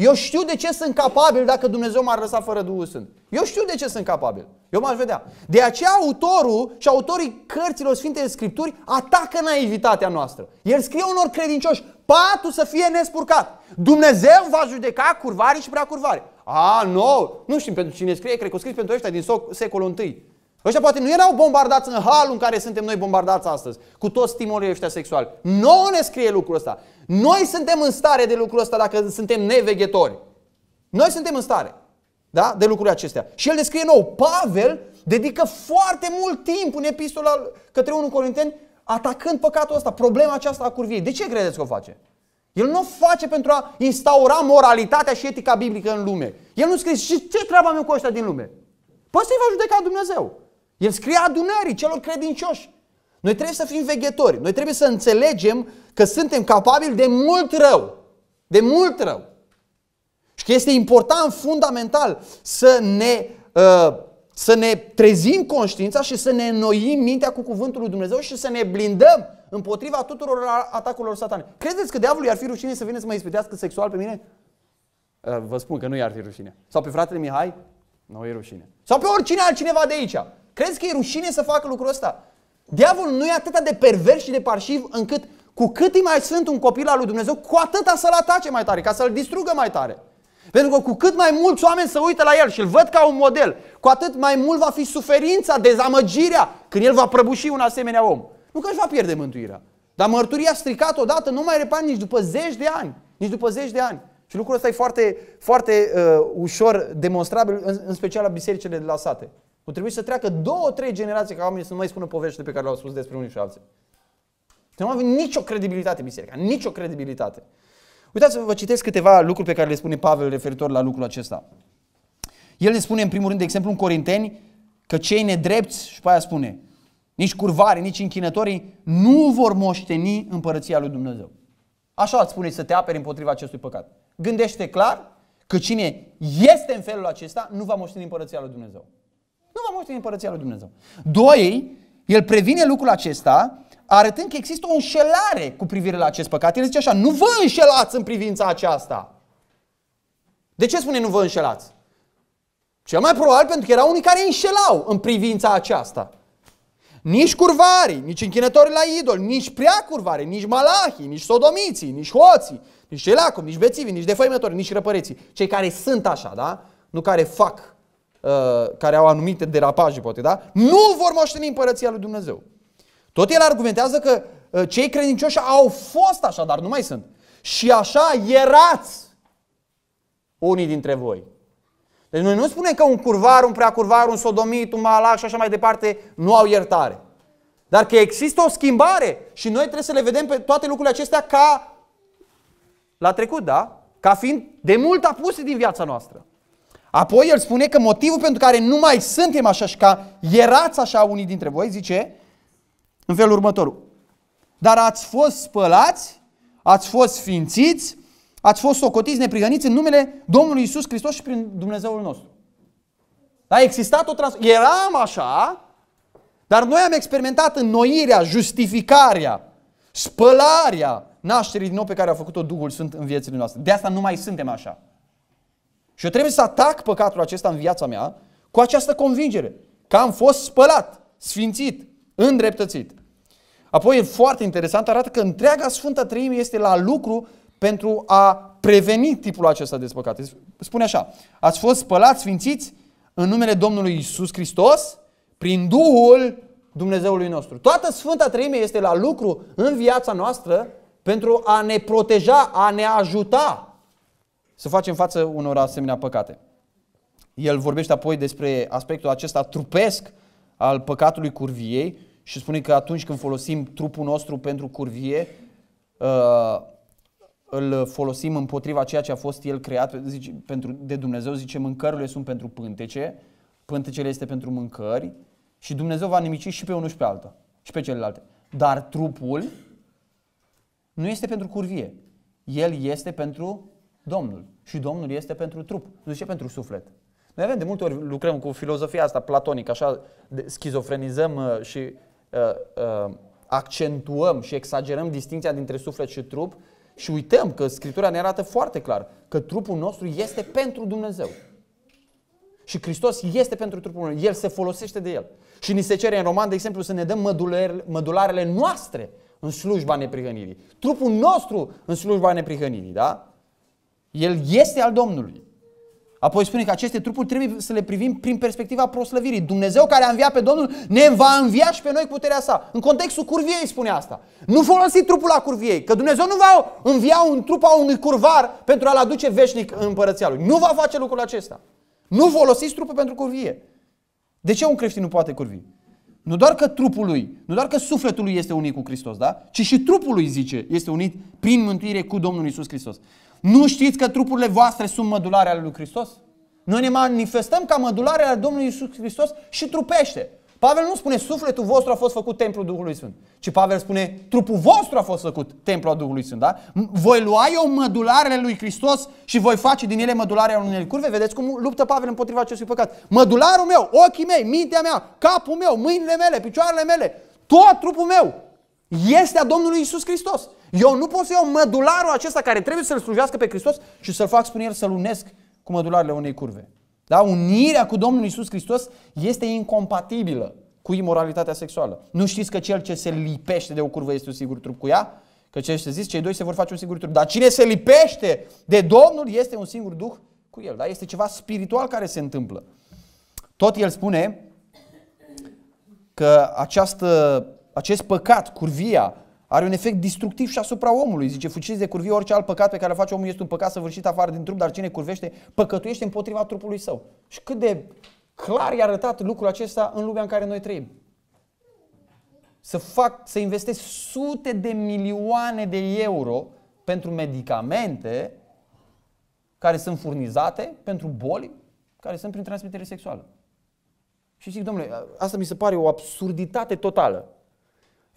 Speaker 1: Eu știu de ce sunt capabil dacă Dumnezeu m-ar lăsa fără Duhul Sfânt. Eu știu de ce sunt capabil. Eu m-aș vedea. De aceea autorul și autorii cărților Sfintele Scripturi atacă naivitatea noastră. El scrie unor credincioși, patul să fie nespurcat. Dumnezeu va judeca curvarii și prea curvari. A, nu, nu știm pentru cine scrie, cred că o scris pentru ăștia din secolul I. Ăștia poate nu erau bombardați în halul în care suntem noi bombardați astăzi, cu toți stimulii ăștia sexuali. Nu ne scrie lucrul ăsta. Noi suntem în stare de lucrul ăsta dacă suntem neveghetori. Noi suntem în stare da? de lucrurile acestea. Și el descrie nou. Pavel dedică foarte mult timp în epistola către unul Corinteni atacând păcatul ăsta, problema aceasta a curviei. De ce credeți că o face? El nu o face pentru a instaura moralitatea și etica biblică în lume. El nu scrie, și ce treaba mea cu ăștia din lume? Păi să-i va judeca Dumnezeu. El scrie adunării celor credincioși. Noi trebuie să fim veghetori. Noi trebuie să înțelegem că suntem capabili de mult rău. De mult rău. Și că este important, fundamental, să ne, uh, să ne trezim conștiința și să ne înnoim mintea cu cuvântul lui Dumnezeu și să ne blindăm împotriva tuturor atacurilor satane. Credeți că diavolul ar fi rușine să vină să mă ispitească sexual pe mine? Uh, vă spun că nu i-ar fi rușine. Sau pe fratele Mihai? Nu e rușine. Sau pe oricine altcineva de aici. Crezi că e rușine să facă lucrul ăsta? Diavolul nu e atât de pervers și de parșiv încât cu cât e mai sfânt un copil al lui Dumnezeu, cu atâta să-l atace mai tare, ca să-l distrugă mai tare. Pentru că cu cât mai mulți oameni să uită la el și îl văd ca un model, cu atât mai mult va fi suferința, dezamăgirea când el va prăbuși un asemenea om. Nu că își va pierde mântuirea. Dar mărturia stricat odată nu mai repare nici după zeci de ani.
Speaker 2: nici după zeci de ani. Și lucrul ăsta e foarte, foarte uh, ușor demonstrabil, în, în special la bisericile de la sate. O trebuie să treacă două, trei generații ca oamenii să nu mai spună poveștile pe care le-au spus despre unii și alții. Nu avem nicio credibilitate biserica, nicio credibilitate. Uitați, vă citesc câteva lucruri pe care le spune Pavel referitor la lucrul acesta. El le spune în primul rând, de exemplu, în Corinteni, că cei nedrepți, și pe aia spune, nici curvari, nici închinătorii nu vor moșteni împărăția lui Dumnezeu. Așa îți spune să te aperi împotriva acestui păcat. Gândește clar că cine este în felul acesta nu va moșteni împărăția lui Dumnezeu. Nu va moșteni împărăția lui Dumnezeu. Doi, el previne lucrul acesta arătând că există o înșelare cu privire la acest păcat. El zice așa, nu vă înșelați în privința aceasta. De ce spune nu vă înșelați? Cel mai probabil pentru că erau unii care înșelau în privința aceasta. Nici curvarii, nici închinătorii la idol, nici prea curvare, nici malahii, nici sodomiții, nici hoții, nici celacum, nici bețivii, nici defăimători, nici răpăreții. Cei care sunt așa, da? Nu care fac, uh, care au anumite derapaje, poate, da? Nu vor moșteni împărăția lui Dumnezeu. Tot el argumentează că uh, cei credincioși au fost așa, dar nu mai sunt. Și așa erați unii dintre voi. Deci noi nu spunem că un curvar, un preacurvar, un sodomit, un malac și așa mai departe nu au iertare. Dar că există o schimbare și noi trebuie să le vedem pe toate lucrurile acestea ca la trecut, da? Ca fiind de mult apuse din viața noastră. Apoi el spune că motivul pentru care nu mai suntem așa și ca erați așa unii dintre voi, zice, în felul următor. Dar ați fost spălați, ați fost sfințiți, ați fost socotiți, neprihăniți în numele Domnului Isus Hristos și prin Dumnezeul nostru. A existat o trans... Eram așa, dar noi am experimentat înnoirea, justificarea, spălarea nașterii din nou pe care a făcut-o Duhul Sfânt în viețile noastre. De asta nu mai suntem așa. Și eu trebuie să atac păcatul acesta în viața mea cu această convingere că am fost spălat, sfințit, îndreptățit. Apoi e foarte interesant, arată că întreaga Sfântă Treime este la lucru pentru a preveni tipul acesta de păcate. Spune așa, ați fost spălați, sfințiți în numele Domnului Isus Hristos prin Duhul Dumnezeului nostru. Toată Sfânta Treime este la lucru în viața noastră pentru a ne proteja, a ne ajuta să facem față unor asemenea păcate. El vorbește apoi despre aspectul acesta trupesc al păcatului curviei și spune că atunci când folosim trupul nostru pentru curvie, uh, îl folosim împotriva ceea ce a fost el creat zice, pentru, de Dumnezeu, zice mâncărurile sunt pentru pântece, pântecele este pentru mâncări și Dumnezeu va nimici și pe unul și pe alta și pe celelalte. Dar trupul nu este pentru curvie. El este pentru Domnul și Domnul este pentru trup, nu zice pentru suflet. Noi avem de multe ori lucrăm cu filozofia asta platonică, așa schizofrenizăm uh, și uh, uh, accentuăm și exagerăm distinția dintre suflet și trup și uităm că Scriptura ne arată foarte clar că trupul nostru este pentru Dumnezeu. Și Hristos este pentru trupul nostru. El se folosește de el. Și ni se cere în Roman, de exemplu, să ne dăm mădularele noastre în slujba neprihănirii. Trupul nostru în slujba neprihănirii, da? El este al Domnului. Apoi spune că aceste trupuri trebuie să le privim prin perspectiva proslăvirii. Dumnezeu care a înviat pe Domnul ne va învia și pe noi cu puterea sa. În contextul curviei spune asta. Nu folosi trupul la curviei, că Dumnezeu nu va învia un trup a unui curvar pentru a-l aduce veșnic în împărăția lui. Nu va face lucrul acesta. Nu folosiți trupul pentru curvie. De ce un creștin nu poate curvi? Nu doar că trupul lui, nu doar că sufletul lui este unit cu Hristos, da? Ci și trupul lui, zice, este unit prin mântuire cu Domnul Isus Hristos. Nu știți că trupurile voastre sunt mădulare ale lui Hristos? Noi ne manifestăm ca mădulare ale Domnului Isus Hristos și trupește. Pavel nu spune sufletul vostru a fost făcut templul Duhului Sfânt, ci Pavel spune trupul vostru a fost făcut templul Duhului Sfânt. Da? Voi lua eu mădularele lui Hristos și voi face din ele mădularea unei curve. Vedeți cum luptă Pavel împotriva acestui păcat. Mădularul meu, ochii mei, mintea mea, capul meu, mâinile mele, picioarele mele, tot trupul meu este a Domnului Isus Hristos. Eu nu pot să iau mădularul acesta care trebuie să-L slujească pe Hristos și să-L fac, spune el, să-L unesc cu mădularele unei curve. Da? Unirea cu Domnul Isus Hristos este incompatibilă cu imoralitatea sexuală. Nu știți că cel ce se lipește de o curvă este un singur trup cu ea? Că ce este zis, cei doi se vor face un singur trup. Dar cine se lipește de Domnul este un singur duh cu el. Da? Este ceva spiritual care se întâmplă. Tot el spune că această, acest păcat, curvia, Are un efect destructiv și asupra omului. Zice, fuciți de curvie orice alt păcat pe care îl face omul este un păcat săvârșit afară din trup, dar cine curvește, păcătuiește împotriva trupului său. Și cât de clar i-a arătat lucrul acesta în lumea în care noi trăim. Să fac, să investesc sute de milioane de euro pentru medicamente care sunt furnizate pentru boli care sunt prin transmitere sexuală. Și zic, domnule, asta mi se pare o absurditate totală.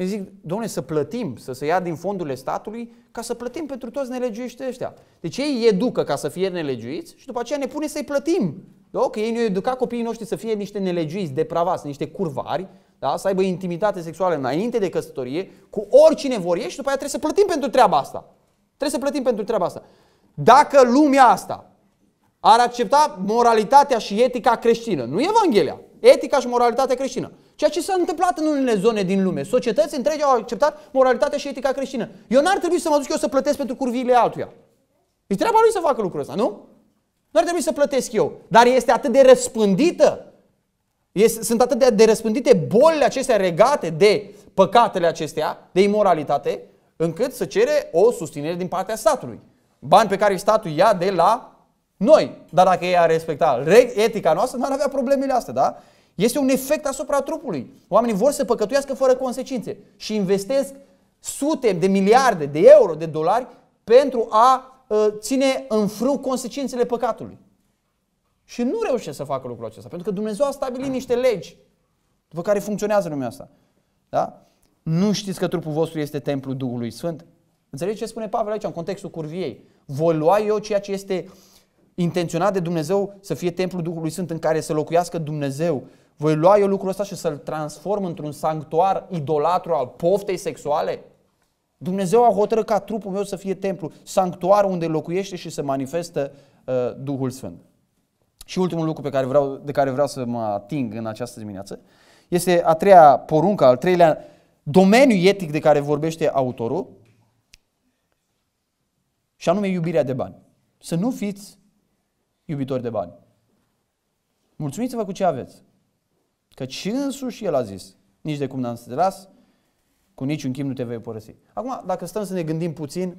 Speaker 2: Eu zic, domnule, să plătim, să se ia din fondurile statului ca să plătim pentru toți nelegiuiștii ăștia. Deci ei educă ca să fie nelegiuiți și după aceea ne pune să-i plătim. Ok, ei ne-au educat copiii noștri să fie niște nelegiuiți, depravați, niște curvari, da? să aibă intimitate sexuală înainte de căsătorie, cu oricine vor ei și după aceea trebuie să plătim pentru treaba asta. Trebuie să plătim pentru treaba asta. Dacă lumea asta ar accepta moralitatea și etica creștină, nu Evanghelia, etica și moralitatea creștină, ceea ce s-a întâmplat în unele zone din lume, societăți întregi au acceptat moralitatea și etica creștină. Eu n-ar trebui să mă duc eu să plătesc pentru curviile altuia. E treaba lui să facă lucrul ăsta, nu? Nu ar trebui să plătesc eu. Dar este atât de răspândită, este, sunt atât de, de răspândite bolile acestea regate de păcatele acestea, de imoralitate, încât să cere o susținere din partea statului. Bani pe care statul ia de la noi. Dar dacă ei ar respecta etica noastră, nu ar avea problemele astea, da? Este un efect asupra trupului. Oamenii vor să păcătuiască fără consecințe și investesc sute de miliarde de euro, de dolari pentru a uh, ține în frâu consecințele păcatului. Și nu reușesc să facă lucrul acesta, pentru că Dumnezeu a stabilit niște legi după care funcționează lumea asta. Da? Nu știți că trupul vostru este templul Duhului Sfânt? Înțelegeți ce spune Pavel aici, în contextul curviei? Voi lua eu ceea ce este intenționat de Dumnezeu să fie templul Duhului Sfânt în care să locuiască Dumnezeu. Voi lua eu lucrul ăsta și să-l transform într-un sanctuar idolatru al poftei sexuale? Dumnezeu a hotărât ca trupul meu să fie templu, sanctuar unde locuiește și se manifestă uh, Duhul Sfânt. Și ultimul lucru pe care vreau, de care vreau să mă ating în această dimineață este a treia poruncă, al treilea domeniu etic de care vorbește autorul, și anume iubirea de bani. Să nu fiți iubitori de bani. Mulțumiți-vă cu ce aveți. Că și însuși El a zis, nici de cum n-am să te las, cu niciun chim nu te vei părăsi. Acum, dacă stăm să ne gândim puțin,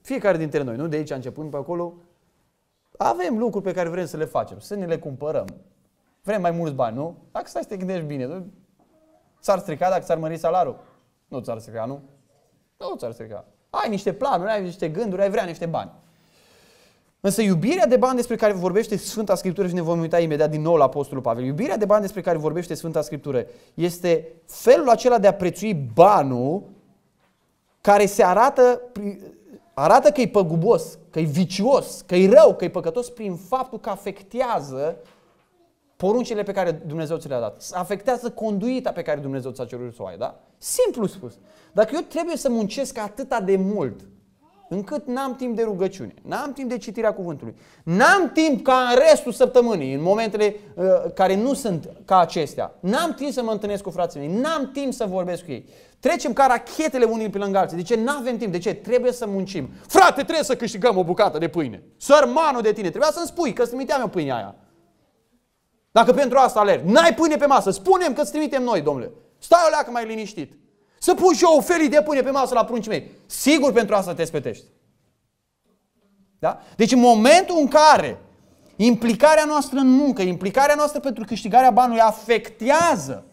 Speaker 2: fiecare dintre noi, nu de aici începând pe acolo, avem lucruri pe care vrem să le facem, să ne le cumpărăm. Vrem mai mulți bani, nu? Dacă stai să te gândești bine, ți-ar strica dacă ți-ar mări salariul? Nu ți-ar strica, nu? Nu ți-ar strica. Ai niște planuri, ai niște gânduri, ai vrea niște bani. Însă iubirea de bani despre care vorbește Sfânta Scriptură și ne vom uita imediat din nou la Apostolul Pavel. Iubirea de bani despre care vorbește Sfânta Scriptură este felul acela de a prețui banul care se arată, arată că e păgubos, că e vicios, că e rău, că e păcătos prin faptul că afectează poruncile pe care Dumnezeu ți le-a dat. Afectează conduita pe care Dumnezeu ți-a cerut să o ai, da? Simplu spus. Dacă eu trebuie să muncesc atâta de mult încât n-am timp de rugăciune, n-am timp de citirea cuvântului, n-am timp ca în restul săptămânii, în momentele uh, care nu sunt ca acestea, n-am timp să mă întâlnesc cu frații mei, n-am timp să vorbesc cu ei. Trecem ca rachetele unii pe lângă alții. De ce? Nu avem timp. De ce? Trebuie să muncim. Frate, trebuie să câștigăm o bucată de pâine. Sărmanul de tine. Trebuia să-mi spui că îți trimiteam eu pâinea aia. Dacă pentru asta alergi, n-ai pâine pe masă, spunem că îți trimitem noi, domnule. Stai o leacă mai liniștit. Să pun și eu o felii de pâine pe masă la pruncii mei. Sigur pentru asta te spetești. Da? Deci în momentul în care implicarea noastră în muncă, implicarea noastră pentru câștigarea banului afectează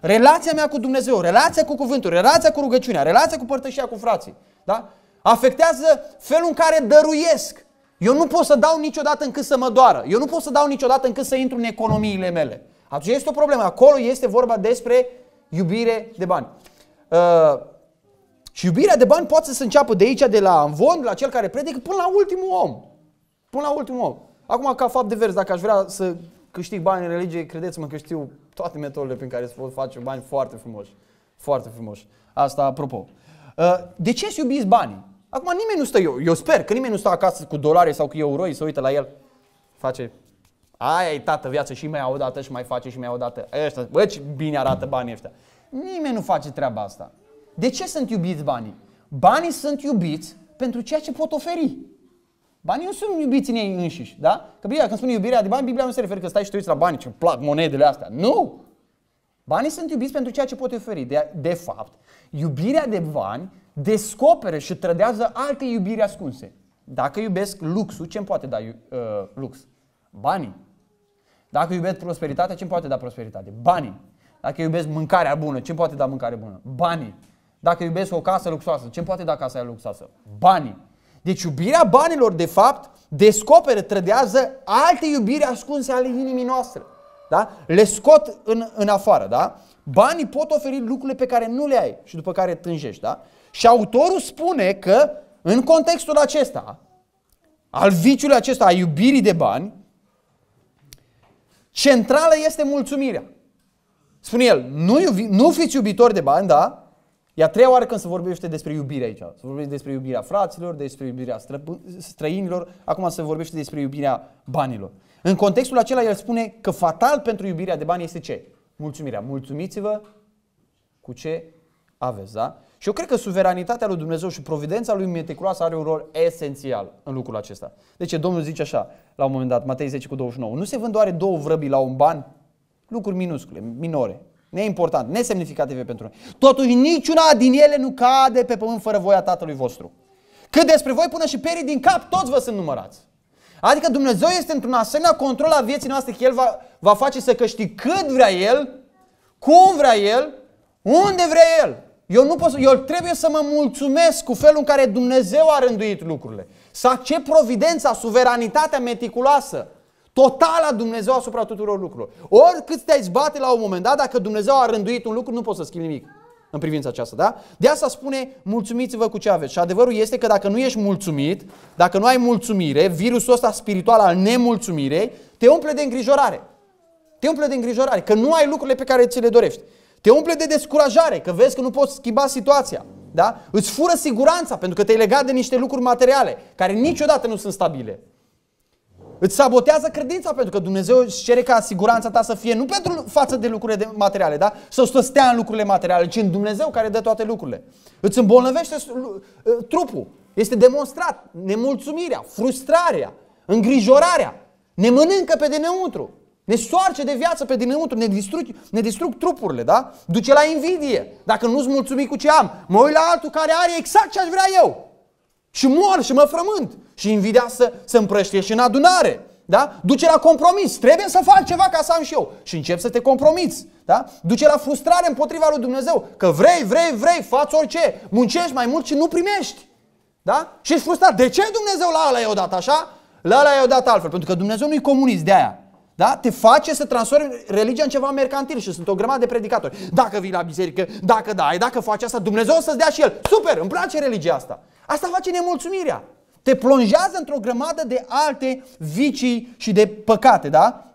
Speaker 2: relația mea cu Dumnezeu, relația cu cuvântul, relația cu rugăciunea, relația cu părtășia cu frații, da? afectează felul în care dăruiesc. Eu nu pot să dau niciodată încât să mă doară. Eu nu pot să dau niciodată încât să intru în economiile mele. Atunci este o problemă. Acolo este vorba despre iubire de bani. Uh, și iubirea de bani poate să se înceapă de aici, de la Amvon, la cel care predică, până la ultimul om. Până la ultimul om. Acum, ca fapt de vers, dacă aș vrea să câștig bani în religie, credeți-mă că știu toate metodele prin care se pot face bani foarte frumoși. Foarte frumoși. Asta apropo. Uh, de ce să iubiți banii? Acum nimeni nu stă, eu, eu sper că nimeni nu stă acasă cu dolari sau cu euroi, să uită la el. Face, aia e tată viață și mai o dată și mai face și mai o dată. Ăștia, bă, ce bine arată banii ăștia. Nimeni nu face treaba asta. De ce sunt iubiți banii? Banii sunt iubiți pentru ceea ce pot oferi. Banii nu sunt iubiți în ei înșiși, da? Că Biblia, când spune iubirea de bani, Biblia nu se referă că stai și te uiți la bani, ce plac monedele astea. Nu! Banii sunt iubiți pentru ceea ce pot oferi. De, de fapt, iubirea de bani descoperă și trădează alte iubiri ascunse. Dacă iubesc luxul, ce îmi poate da uh, lux? Banii. Dacă iubesc prosperitatea, ce îmi poate da prosperitate? Banii. Dacă iubesc mâncarea bună, ce îmi poate da mâncare bună? Banii. Dacă iubesc o casă luxoasă, ce îmi poate da casa luxoasă? Banii. Deci iubirea banilor, de fapt, descoperă, trădează alte iubiri ascunse ale inimii noastre. Da? Le scot în, în afară. Da? Banii pot oferi lucrurile pe care nu le ai și după care tânjești. Da? Și autorul spune că în contextul acesta, al viciului acesta, a iubirii de bani, centrală este mulțumirea. Spune el, nu, iubi, nu fiți iubitori de bani, da? E a treia oară când se vorbește despre iubire aici. Se vorbește despre iubirea fraților, despre iubirea stră, străinilor, acum se vorbește despre iubirea banilor. În contextul acela el spune că fatal pentru iubirea de bani este ce? Mulțumirea. Mulțumiți-vă cu ce aveți, da? Și eu cred că suveranitatea lui Dumnezeu și providența lui meticuloasă are un rol esențial în lucrul acesta. De ce Domnul zice așa, la un moment dat, Matei 10 cu 29, nu se vând doar două vrăbii la un ban? Lucruri minuscule, minore, neimportant, nesemnificative pentru noi. Totuși niciuna din ele nu cade pe pământ fără voia Tatălui vostru. Cât despre voi până și perii din cap, toți vă sunt numărați. Adică Dumnezeu este într-un asemenea control a vieții noastre că El va, va face să câștig cât vrea El, cum vrea El, unde vrea El. Eu, nu pot, eu trebuie să mă mulțumesc cu felul în care Dumnezeu a rânduit lucrurile. Să accept providența, suveranitatea meticuloasă, totală a Dumnezeu asupra tuturor lucrurilor. Oricât te-ai zbate la un moment dat, dacă Dumnezeu a rânduit un lucru, nu poți să schimbi nimic în privința aceasta, da? De asta spune, mulțumiți-vă cu ce aveți. Și adevărul este că dacă nu ești mulțumit, dacă nu ai mulțumire, virusul ăsta spiritual al nemulțumirei te umple de îngrijorare. Te umple de îngrijorare, că nu ai lucrurile pe care ți le dorești. Te umple de descurajare, că vezi că nu poți schimba situația. Da? Îți fură siguranța, pentru că te-ai legat de niște lucruri materiale, care niciodată nu sunt stabile. Îți sabotează credința pentru că Dumnezeu își cere ca siguranța ta să fie nu pentru față de lucrurile materiale, da? Să stea în lucrurile materiale, ci în Dumnezeu care dă toate lucrurile. Îți îmbolnăvește ă, trupul. Este demonstrat nemulțumirea, frustrarea, îngrijorarea. Ne mănâncă pe dinăuntru. Ne soarce de viață pe dinăuntru, ne distrug, ne distrug trupurile, da? Duce la invidie. Dacă nu-ți mulțumi cu ce am, mă uit la altul care are exact ce aș vrea eu. Și mor și mă frământ. Și invidia să se împrăștie și în adunare. Da? Duce la compromis. Trebuie să fac ceva ca să am și eu. Și încep să te compromiți. Da? Duce la frustrare împotriva lui Dumnezeu. Că vrei, vrei, vrei, faci orice. Muncești mai mult și nu primești. Da? Și ești frustrat. De ce Dumnezeu la ăla i-a dat așa? La ăla i-a dat altfel. Pentru că Dumnezeu nu-i comunist de aia. Da? Te face să transformi religia în ceva mercantil și sunt o grămadă de predicatori. Dacă vii la biserică, dacă dai, dacă faci asta, Dumnezeu o să-ți dea și El. Super, îmi place religia asta. Asta face nemulțumirea. Te plonjează într-o grămadă de alte vicii și de păcate, da?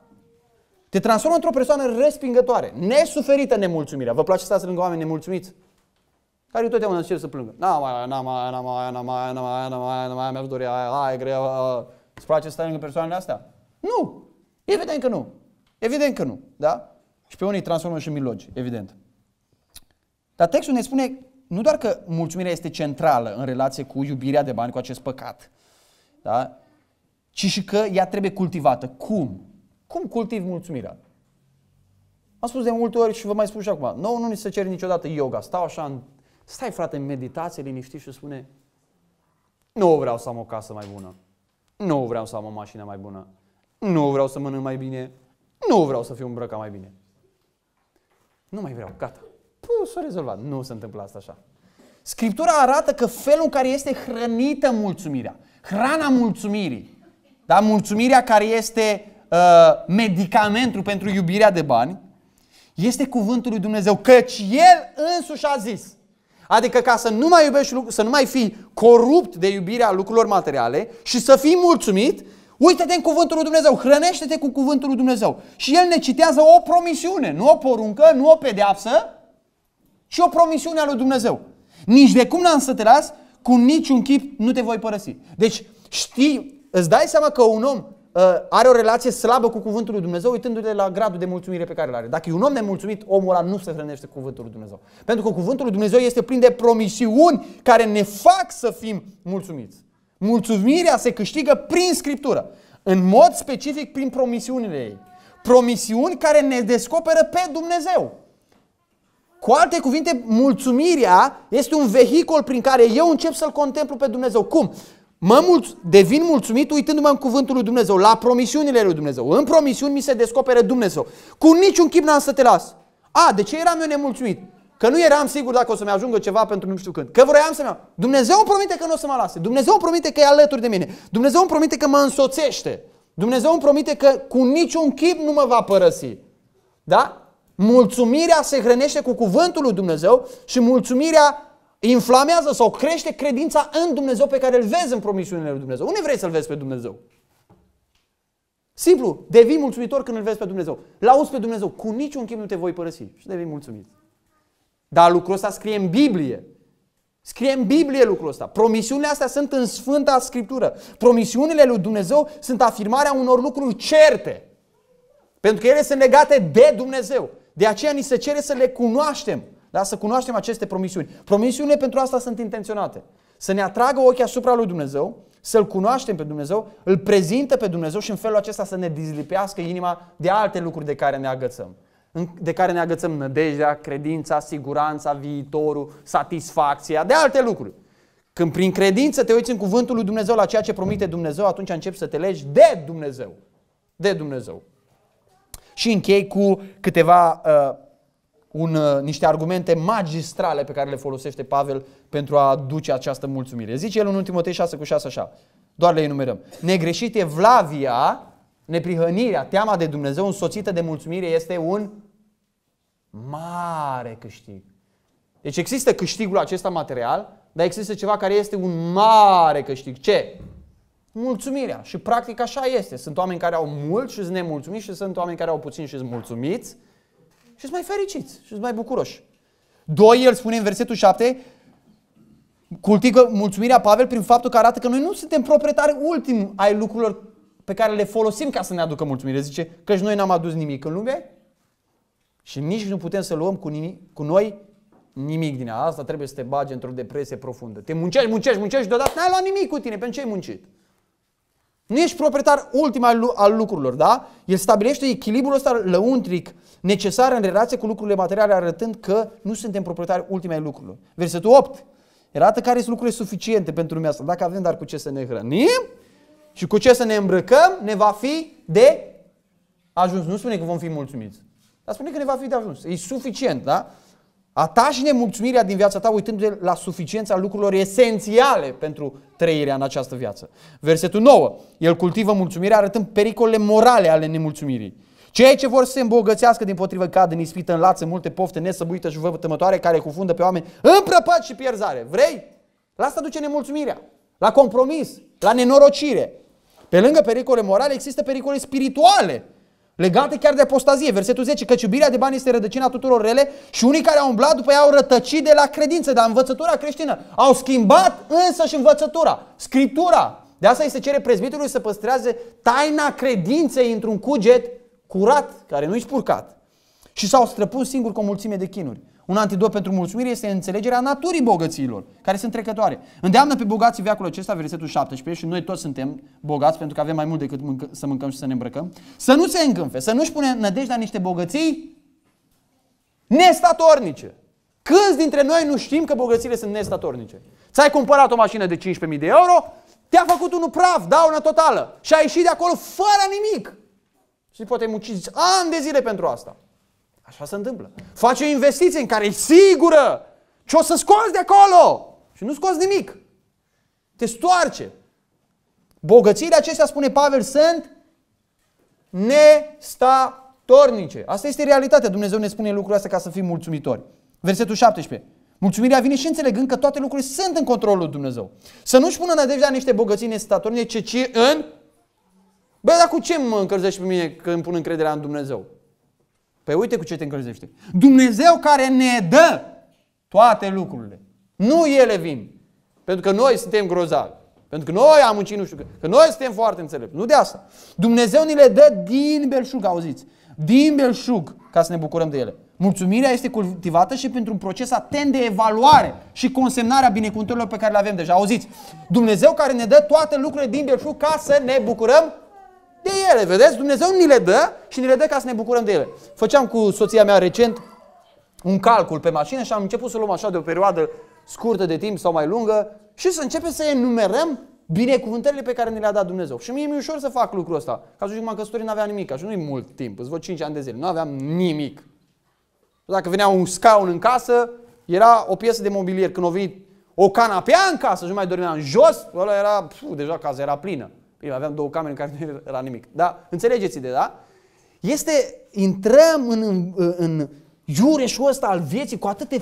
Speaker 2: Te transformă într-o persoană respingătoare, nesuferită nemulțumirea. Vă place să stați lângă oameni nemulțumiți? Care totdeauna încerc să plângă. N-am mai, n-am mai, n-am mai, n-am mai, n-am mai, n-am mai, n-am mai, mi-a dorit aia, aia e greu. Îți place să stai lângă persoanele astea? Nu! Evident că nu. Evident că nu. Da? Și pe unii îi transformă și în milogi, evident. Dar textul ne spune nu doar că mulțumirea este centrală în relație cu iubirea de bani, cu acest păcat, da? ci și că ea trebuie cultivată. Cum? Cum cultivi mulțumirea? Am spus de multe ori și vă mai spun și acum. Nu, nu ni se cere niciodată yoga. Stau așa, în... stai frate în meditație, liniștit și spune nu vreau să am o casă mai bună. Nu vreau să am o mașină mai bună. Nu vreau să mănânc mai bine. Nu vreau să fiu îmbrăcat mai bine. Nu mai vreau, gata. Puh, s-a rezolvat. Nu se întâmplă asta așa. Scriptura arată că felul în care este hrănită mulțumirea, hrana mulțumirii, da? mulțumirea care este uh, medicamentul pentru iubirea de bani, este cuvântul lui Dumnezeu, căci El însuși a zis. Adică ca să nu mai iubești, să nu mai fii corupt de iubirea lucrurilor materiale și să fii mulțumit, Uită-te în cuvântul lui Dumnezeu, hrănește-te cu cuvântul lui Dumnezeu. Și el ne citează o promisiune, nu o poruncă, nu o pedeapsă, ci o promisiune a lui Dumnezeu. Nici de cum n-am să te las, cu niciun chip nu te voi părăsi. Deci știi, îți dai seama că un om uh, are o relație slabă cu cuvântul lui Dumnezeu uitându-te la gradul de mulțumire pe care îl are. Dacă e un om nemulțumit, omul ăla nu se hrănește cu cuvântul lui Dumnezeu. Pentru că cuvântul lui Dumnezeu este plin de promisiuni care ne fac să fim mulțumiți. Mulțumirea se câștigă prin Scriptură, în mod specific prin promisiunile ei. Promisiuni care ne descoperă pe Dumnezeu. Cu alte cuvinte, mulțumirea este un vehicul prin care eu încep să-L contemplu pe Dumnezeu. Cum? Mă mulț- devin mulțumit uitându-mă în cuvântul lui Dumnezeu, la promisiunile lui Dumnezeu. În promisiuni mi se descoperă Dumnezeu. Cu niciun chip n-am să te las. A, de ce eram eu nemulțumit? Că nu eram sigur dacă o să-mi ajungă ceva pentru nu știu când. Că vroiam să-mi iau. Dumnezeu îmi promite că nu o să mă lase. Dumnezeu îmi promite că e alături de mine. Dumnezeu îmi promite că mă însoțește. Dumnezeu îmi promite că cu niciun chip nu mă va părăsi. Da? Mulțumirea se hrănește cu cuvântul lui Dumnezeu și mulțumirea inflamează sau crește credința în Dumnezeu pe care îl vezi în promisiunile lui Dumnezeu. Unde vrei să-L vezi pe Dumnezeu? Simplu, devii mulțumitor când îl vezi pe Dumnezeu. L-auzi pe Dumnezeu, cu niciun chip nu te voi părăsi și devii mulțumit. Dar lucrul ăsta scrie în Biblie. Scrie în Biblie lucrul ăsta. Promisiunile astea sunt în Sfânta Scriptură. Promisiunile lui Dumnezeu sunt afirmarea unor lucruri certe. Pentru că ele sunt legate de Dumnezeu. De aceea ni se cere să le cunoaștem. Da? Să cunoaștem aceste promisiuni. Promisiunile pentru asta sunt intenționate. Să ne atragă ochii asupra lui Dumnezeu, să-L cunoaștem pe Dumnezeu, îl prezintă pe Dumnezeu și în felul acesta să ne dizlipească inima de alte lucruri de care ne agățăm de care ne agățăm nădejdea, credința, siguranța, viitorul, satisfacția, de alte lucruri. Când prin credință te uiți în cuvântul lui Dumnezeu la ceea ce promite Dumnezeu, atunci începi să te legi de Dumnezeu. De Dumnezeu. Și închei cu câteva, uh, un, uh, niște argumente magistrale pe care le folosește Pavel pentru a duce această mulțumire. Zice el în 1 Timotei 6 cu 6 așa, doar le enumerăm. Negreșit e vlavia, neprihănirea, teama de Dumnezeu însoțită de mulțumire este un mare câștig. Deci există câștigul acesta material, dar există ceva care este un mare câștig. Ce? Mulțumirea. Și practic așa este. Sunt oameni care au mult și sunt nemulțumiți și sunt oameni care au puțin și sunt mulțumiți și sunt mai fericiți și sunt mai bucuroși. Doi, el spune în versetul 7, cultivă mulțumirea Pavel prin faptul că arată că noi nu suntem proprietari ultim ai lucrurilor pe care le folosim ca să ne aducă mulțumire. Zice că și noi n-am adus nimic în lume și nici nu putem să luăm cu, nimic, cu noi nimic din asta. trebuie să te bagi într-o depresie profundă. Te muncești, muncești, muncești și deodată n-ai luat nimic cu tine. Pentru ce ai muncit? Nu ești proprietar ultim al, al lucrurilor, da? El stabilește echilibrul ăsta lăuntric necesar în relație cu lucrurile materiale, arătând că nu suntem proprietari ultime ai lucrurilor. Versetul 8. Arată care sunt lucrurile suficiente pentru lumea asta. Dacă avem dar cu ce să ne hrănim și cu ce să ne îmbrăcăm, ne va fi de ajuns. Nu spune că vom fi mulțumiți. Dar spune că ne va fi de ajuns. E suficient, da? Atași nemulțumirea din viața ta uitându-te la suficiența lucrurilor esențiale pentru trăirea în această viață. Versetul 9. El cultivă mulțumirea arătând pericolele morale ale nemulțumirii. Cei ce vor să se îmbogățească din potrivă cad în ispită, în lață, multe pofte nesăbuită și vătămătoare care cufundă pe oameni în prăpăt și pierzare. Vrei? La asta duce nemulțumirea. La compromis, la nenorocire. Pe lângă pericole morale există pericole spirituale legate chiar de apostazie. Versetul 10, că iubirea de bani este rădăcina tuturor rele și unii care au umblat după ea au rătăcit de la credință, de la învățătura creștină. Au schimbat însă și învățătura, scriptura. De asta îi se cere prezbiterului să păstreze taina credinței într-un cuget curat, care nu-i spurcat. Și s-au străpus singur cu o mulțime de chinuri. Un antidot pentru mulțumire este înțelegerea naturii bogăților, care sunt trecătoare. Îndeamnă pe bogații veacul acesta, versetul 17, și noi toți suntem bogați pentru că avem mai mult decât mâncă, să mâncăm și să ne îmbrăcăm, să nu se încânfe, să nu-și pune nădejdea niște bogății nestatornice. Câți dintre noi nu știm că bogățiile sunt nestatornice? Ți-ai cumpărat o mașină de 15.000 de euro, te-a făcut unul praf, daună totală și ai ieșit de acolo fără nimic. Și poate ai muncit ani de zile pentru asta. Așa se întâmplă. Faci o investiție în care e sigură ce o să scoți de acolo și nu scoți nimic. Te stoarce. Bogățiile acestea, spune Pavel, sunt nestatornice. Asta este realitatea. Dumnezeu ne spune lucrurile astea ca să fim mulțumitori. Versetul 17. Mulțumirea vine și înțelegând că toate lucrurile sunt în controlul lui Dumnezeu. Să nu-și pună nădejdea niște bogății nestatornice, ci în... Bă, dar cu ce mă încălzești pe mine când îmi pun încrederea în Dumnezeu? Păi uite cu ce te încălzește. Dumnezeu care ne dă toate lucrurile. Nu ele vin. Pentru că noi suntem grozavi. Pentru că noi am muncit nu știu că. Că noi suntem foarte înțelepți. Nu de asta. Dumnezeu ni le dă din belșug, auziți. Din belșug ca să ne bucurăm de ele. Mulțumirea este cultivată și pentru un proces atent de evaluare și consemnarea binecuvântărilor pe care le avem deja. Auziți, Dumnezeu care ne dă toate lucrurile din belșug ca să ne bucurăm de ele, vedeți? Dumnezeu ni le dă și ni le dă ca să ne bucurăm de ele. Făceam cu soția mea recent un calcul pe mașină și am început să luăm așa de o perioadă scurtă de timp sau mai lungă și să începem să enumerăm binecuvântările pe care ne le-a dat Dumnezeu. Și mie mi-e ușor să fac lucrul ăsta. Ca să zic, m-am căsătorit, n-aveam nimic, așa nu-i mult timp, îți văd 5 ani de zile, nu aveam nimic. Dacă venea un scaun în casă, era o piesă de mobilier. Când a venit o canapea în casă și nu mai dormeam jos, ăla era, pf, deja casa era plină. Bine, aveam două camere în care nu era nimic. Da? Înțelegeți de da? Este, intrăm în, în, în iureșul ăsta al vieții cu atâte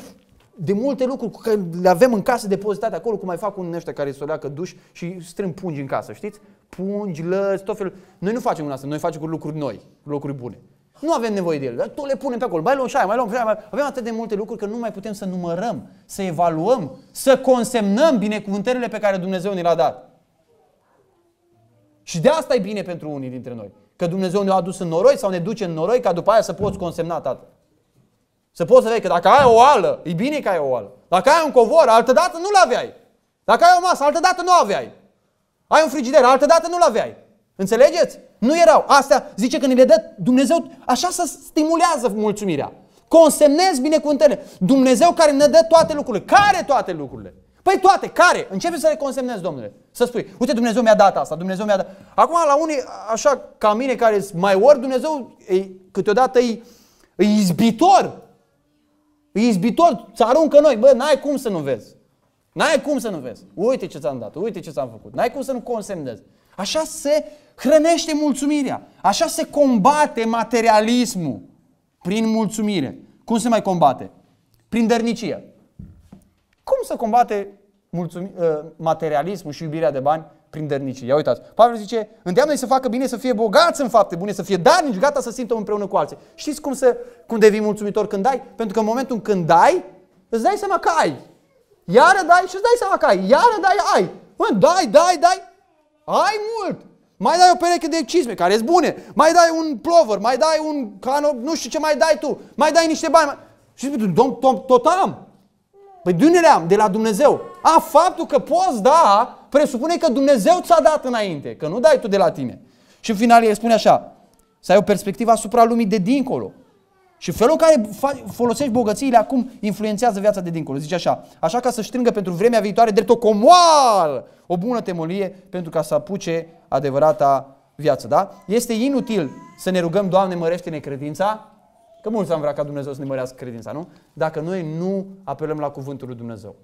Speaker 2: de multe lucruri că le avem în casă depozitate acolo, cum mai fac un ăștia care se leacă duș și strâng pungi în casă, știți? Pungi, lăzi, tot felul. Noi nu facem un asta, noi facem cu lucruri noi, lucruri bune. Nu avem nevoie de ele, dar tu le punem pe acolo. Mai luăm și aia, mai luăm și aia. Mai... Avem atât de multe lucruri că nu mai putem să numărăm, să evaluăm, să consemnăm binecuvântările pe care Dumnezeu ne le-a dat. Și de asta e bine pentru unii dintre noi. Că Dumnezeu ne-a adus în noroi sau ne duce în noroi ca după aia să poți consemna, tată. Să poți să vezi că dacă ai o oală, e bine că ai o oală. Dacă ai un covor, altă dată nu-l aveai. Dacă ai o masă, altă dată nu aveai. Ai un frigider, altă dată nu-l aveai. Înțelegeți? Nu erau. Astea zice că ne le dă Dumnezeu, așa să stimulează mulțumirea. Consemnezi binecuvântările. Dumnezeu care ne dă toate lucrurile. Care toate lucrurile? Păi toate, care? Începe să le consemnezi, domnule. Să spui, uite, Dumnezeu mi-a dat asta, Dumnezeu mi-a dat. Acum, la unii, așa ca mine, care sunt mai ori, Dumnezeu e, câteodată e, e izbitor. E izbitor, să aruncă noi. Bă, n-ai cum să nu vezi. N-ai cum să nu vezi. Uite ce ți-am dat, uite ce ți-am făcut. N-ai cum să nu consemnezi. Așa se hrănește mulțumirea. Așa se combate materialismul prin mulțumire. Cum se mai combate? Prin dărnicie. Cum se combate mulțumi, uh, materialismul și iubirea de bani prin dărnicie? Ia uitați. Pavel zice, îndeamnă să facă bine, să fie bogați în fapte bune, să fie darnici, gata să simtă împreună cu alții. Știți cum, să, cum devii mulțumitor când dai? Pentru că în momentul când dai, îți dai seama că ai. Iară dai și îți dai seama că ai. Iară dai, ai. Mă, dai, dai, dai. Ai mult. Mai dai o pereche de cizme, care sunt bune. Mai dai un plover, mai dai un cano, nu știu ce mai dai tu. Mai dai niște bani. Mai... Și zic, tot am. Păi de unde le-am? De la Dumnezeu. A, faptul că poți da, presupune că Dumnezeu ți-a dat înainte, că nu dai tu de la tine. Și în final el spune așa, să ai o perspectivă asupra lumii de dincolo. Și felul în care folosești bogățiile acum influențează viața de dincolo. Zice așa, așa ca să strângă pentru vremea viitoare drept o comoară, o bună temolie pentru ca să apuce adevărata viață. Da? Este inutil să ne rugăm, Doamne, mărește-ne credința, că mulți am vrea ca Dumnezeu să ne mărească credința, nu? Dacă noi nu apelăm la cuvântul lui Dumnezeu,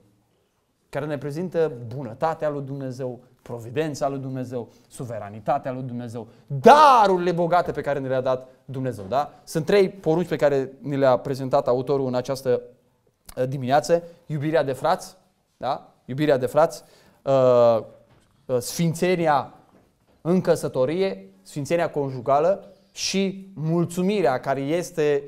Speaker 2: care ne prezintă bunătatea lui Dumnezeu, providența lui Dumnezeu, suveranitatea lui Dumnezeu, darurile bogate pe care ne le-a dat Dumnezeu. Da? Sunt trei porunci pe care ni le-a prezentat autorul în această uh, dimineață. Iubirea de frați, da? iubirea de frați, uh, uh, sfințenia în căsătorie, sfințenia conjugală și mulțumirea care este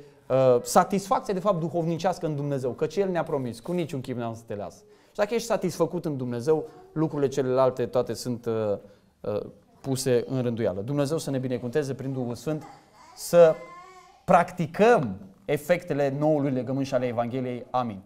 Speaker 2: satisfacția de fapt duhovnicească în Dumnezeu, căci El ne-a promis, cu niciun chip n-am să te las. Și dacă ești satisfăcut în Dumnezeu, lucrurile celelalte toate sunt uh, uh, puse în rânduială. Dumnezeu să ne binecuvânteze prin Duhul Sfânt să practicăm efectele noului legământ și ale Evangheliei. Amin.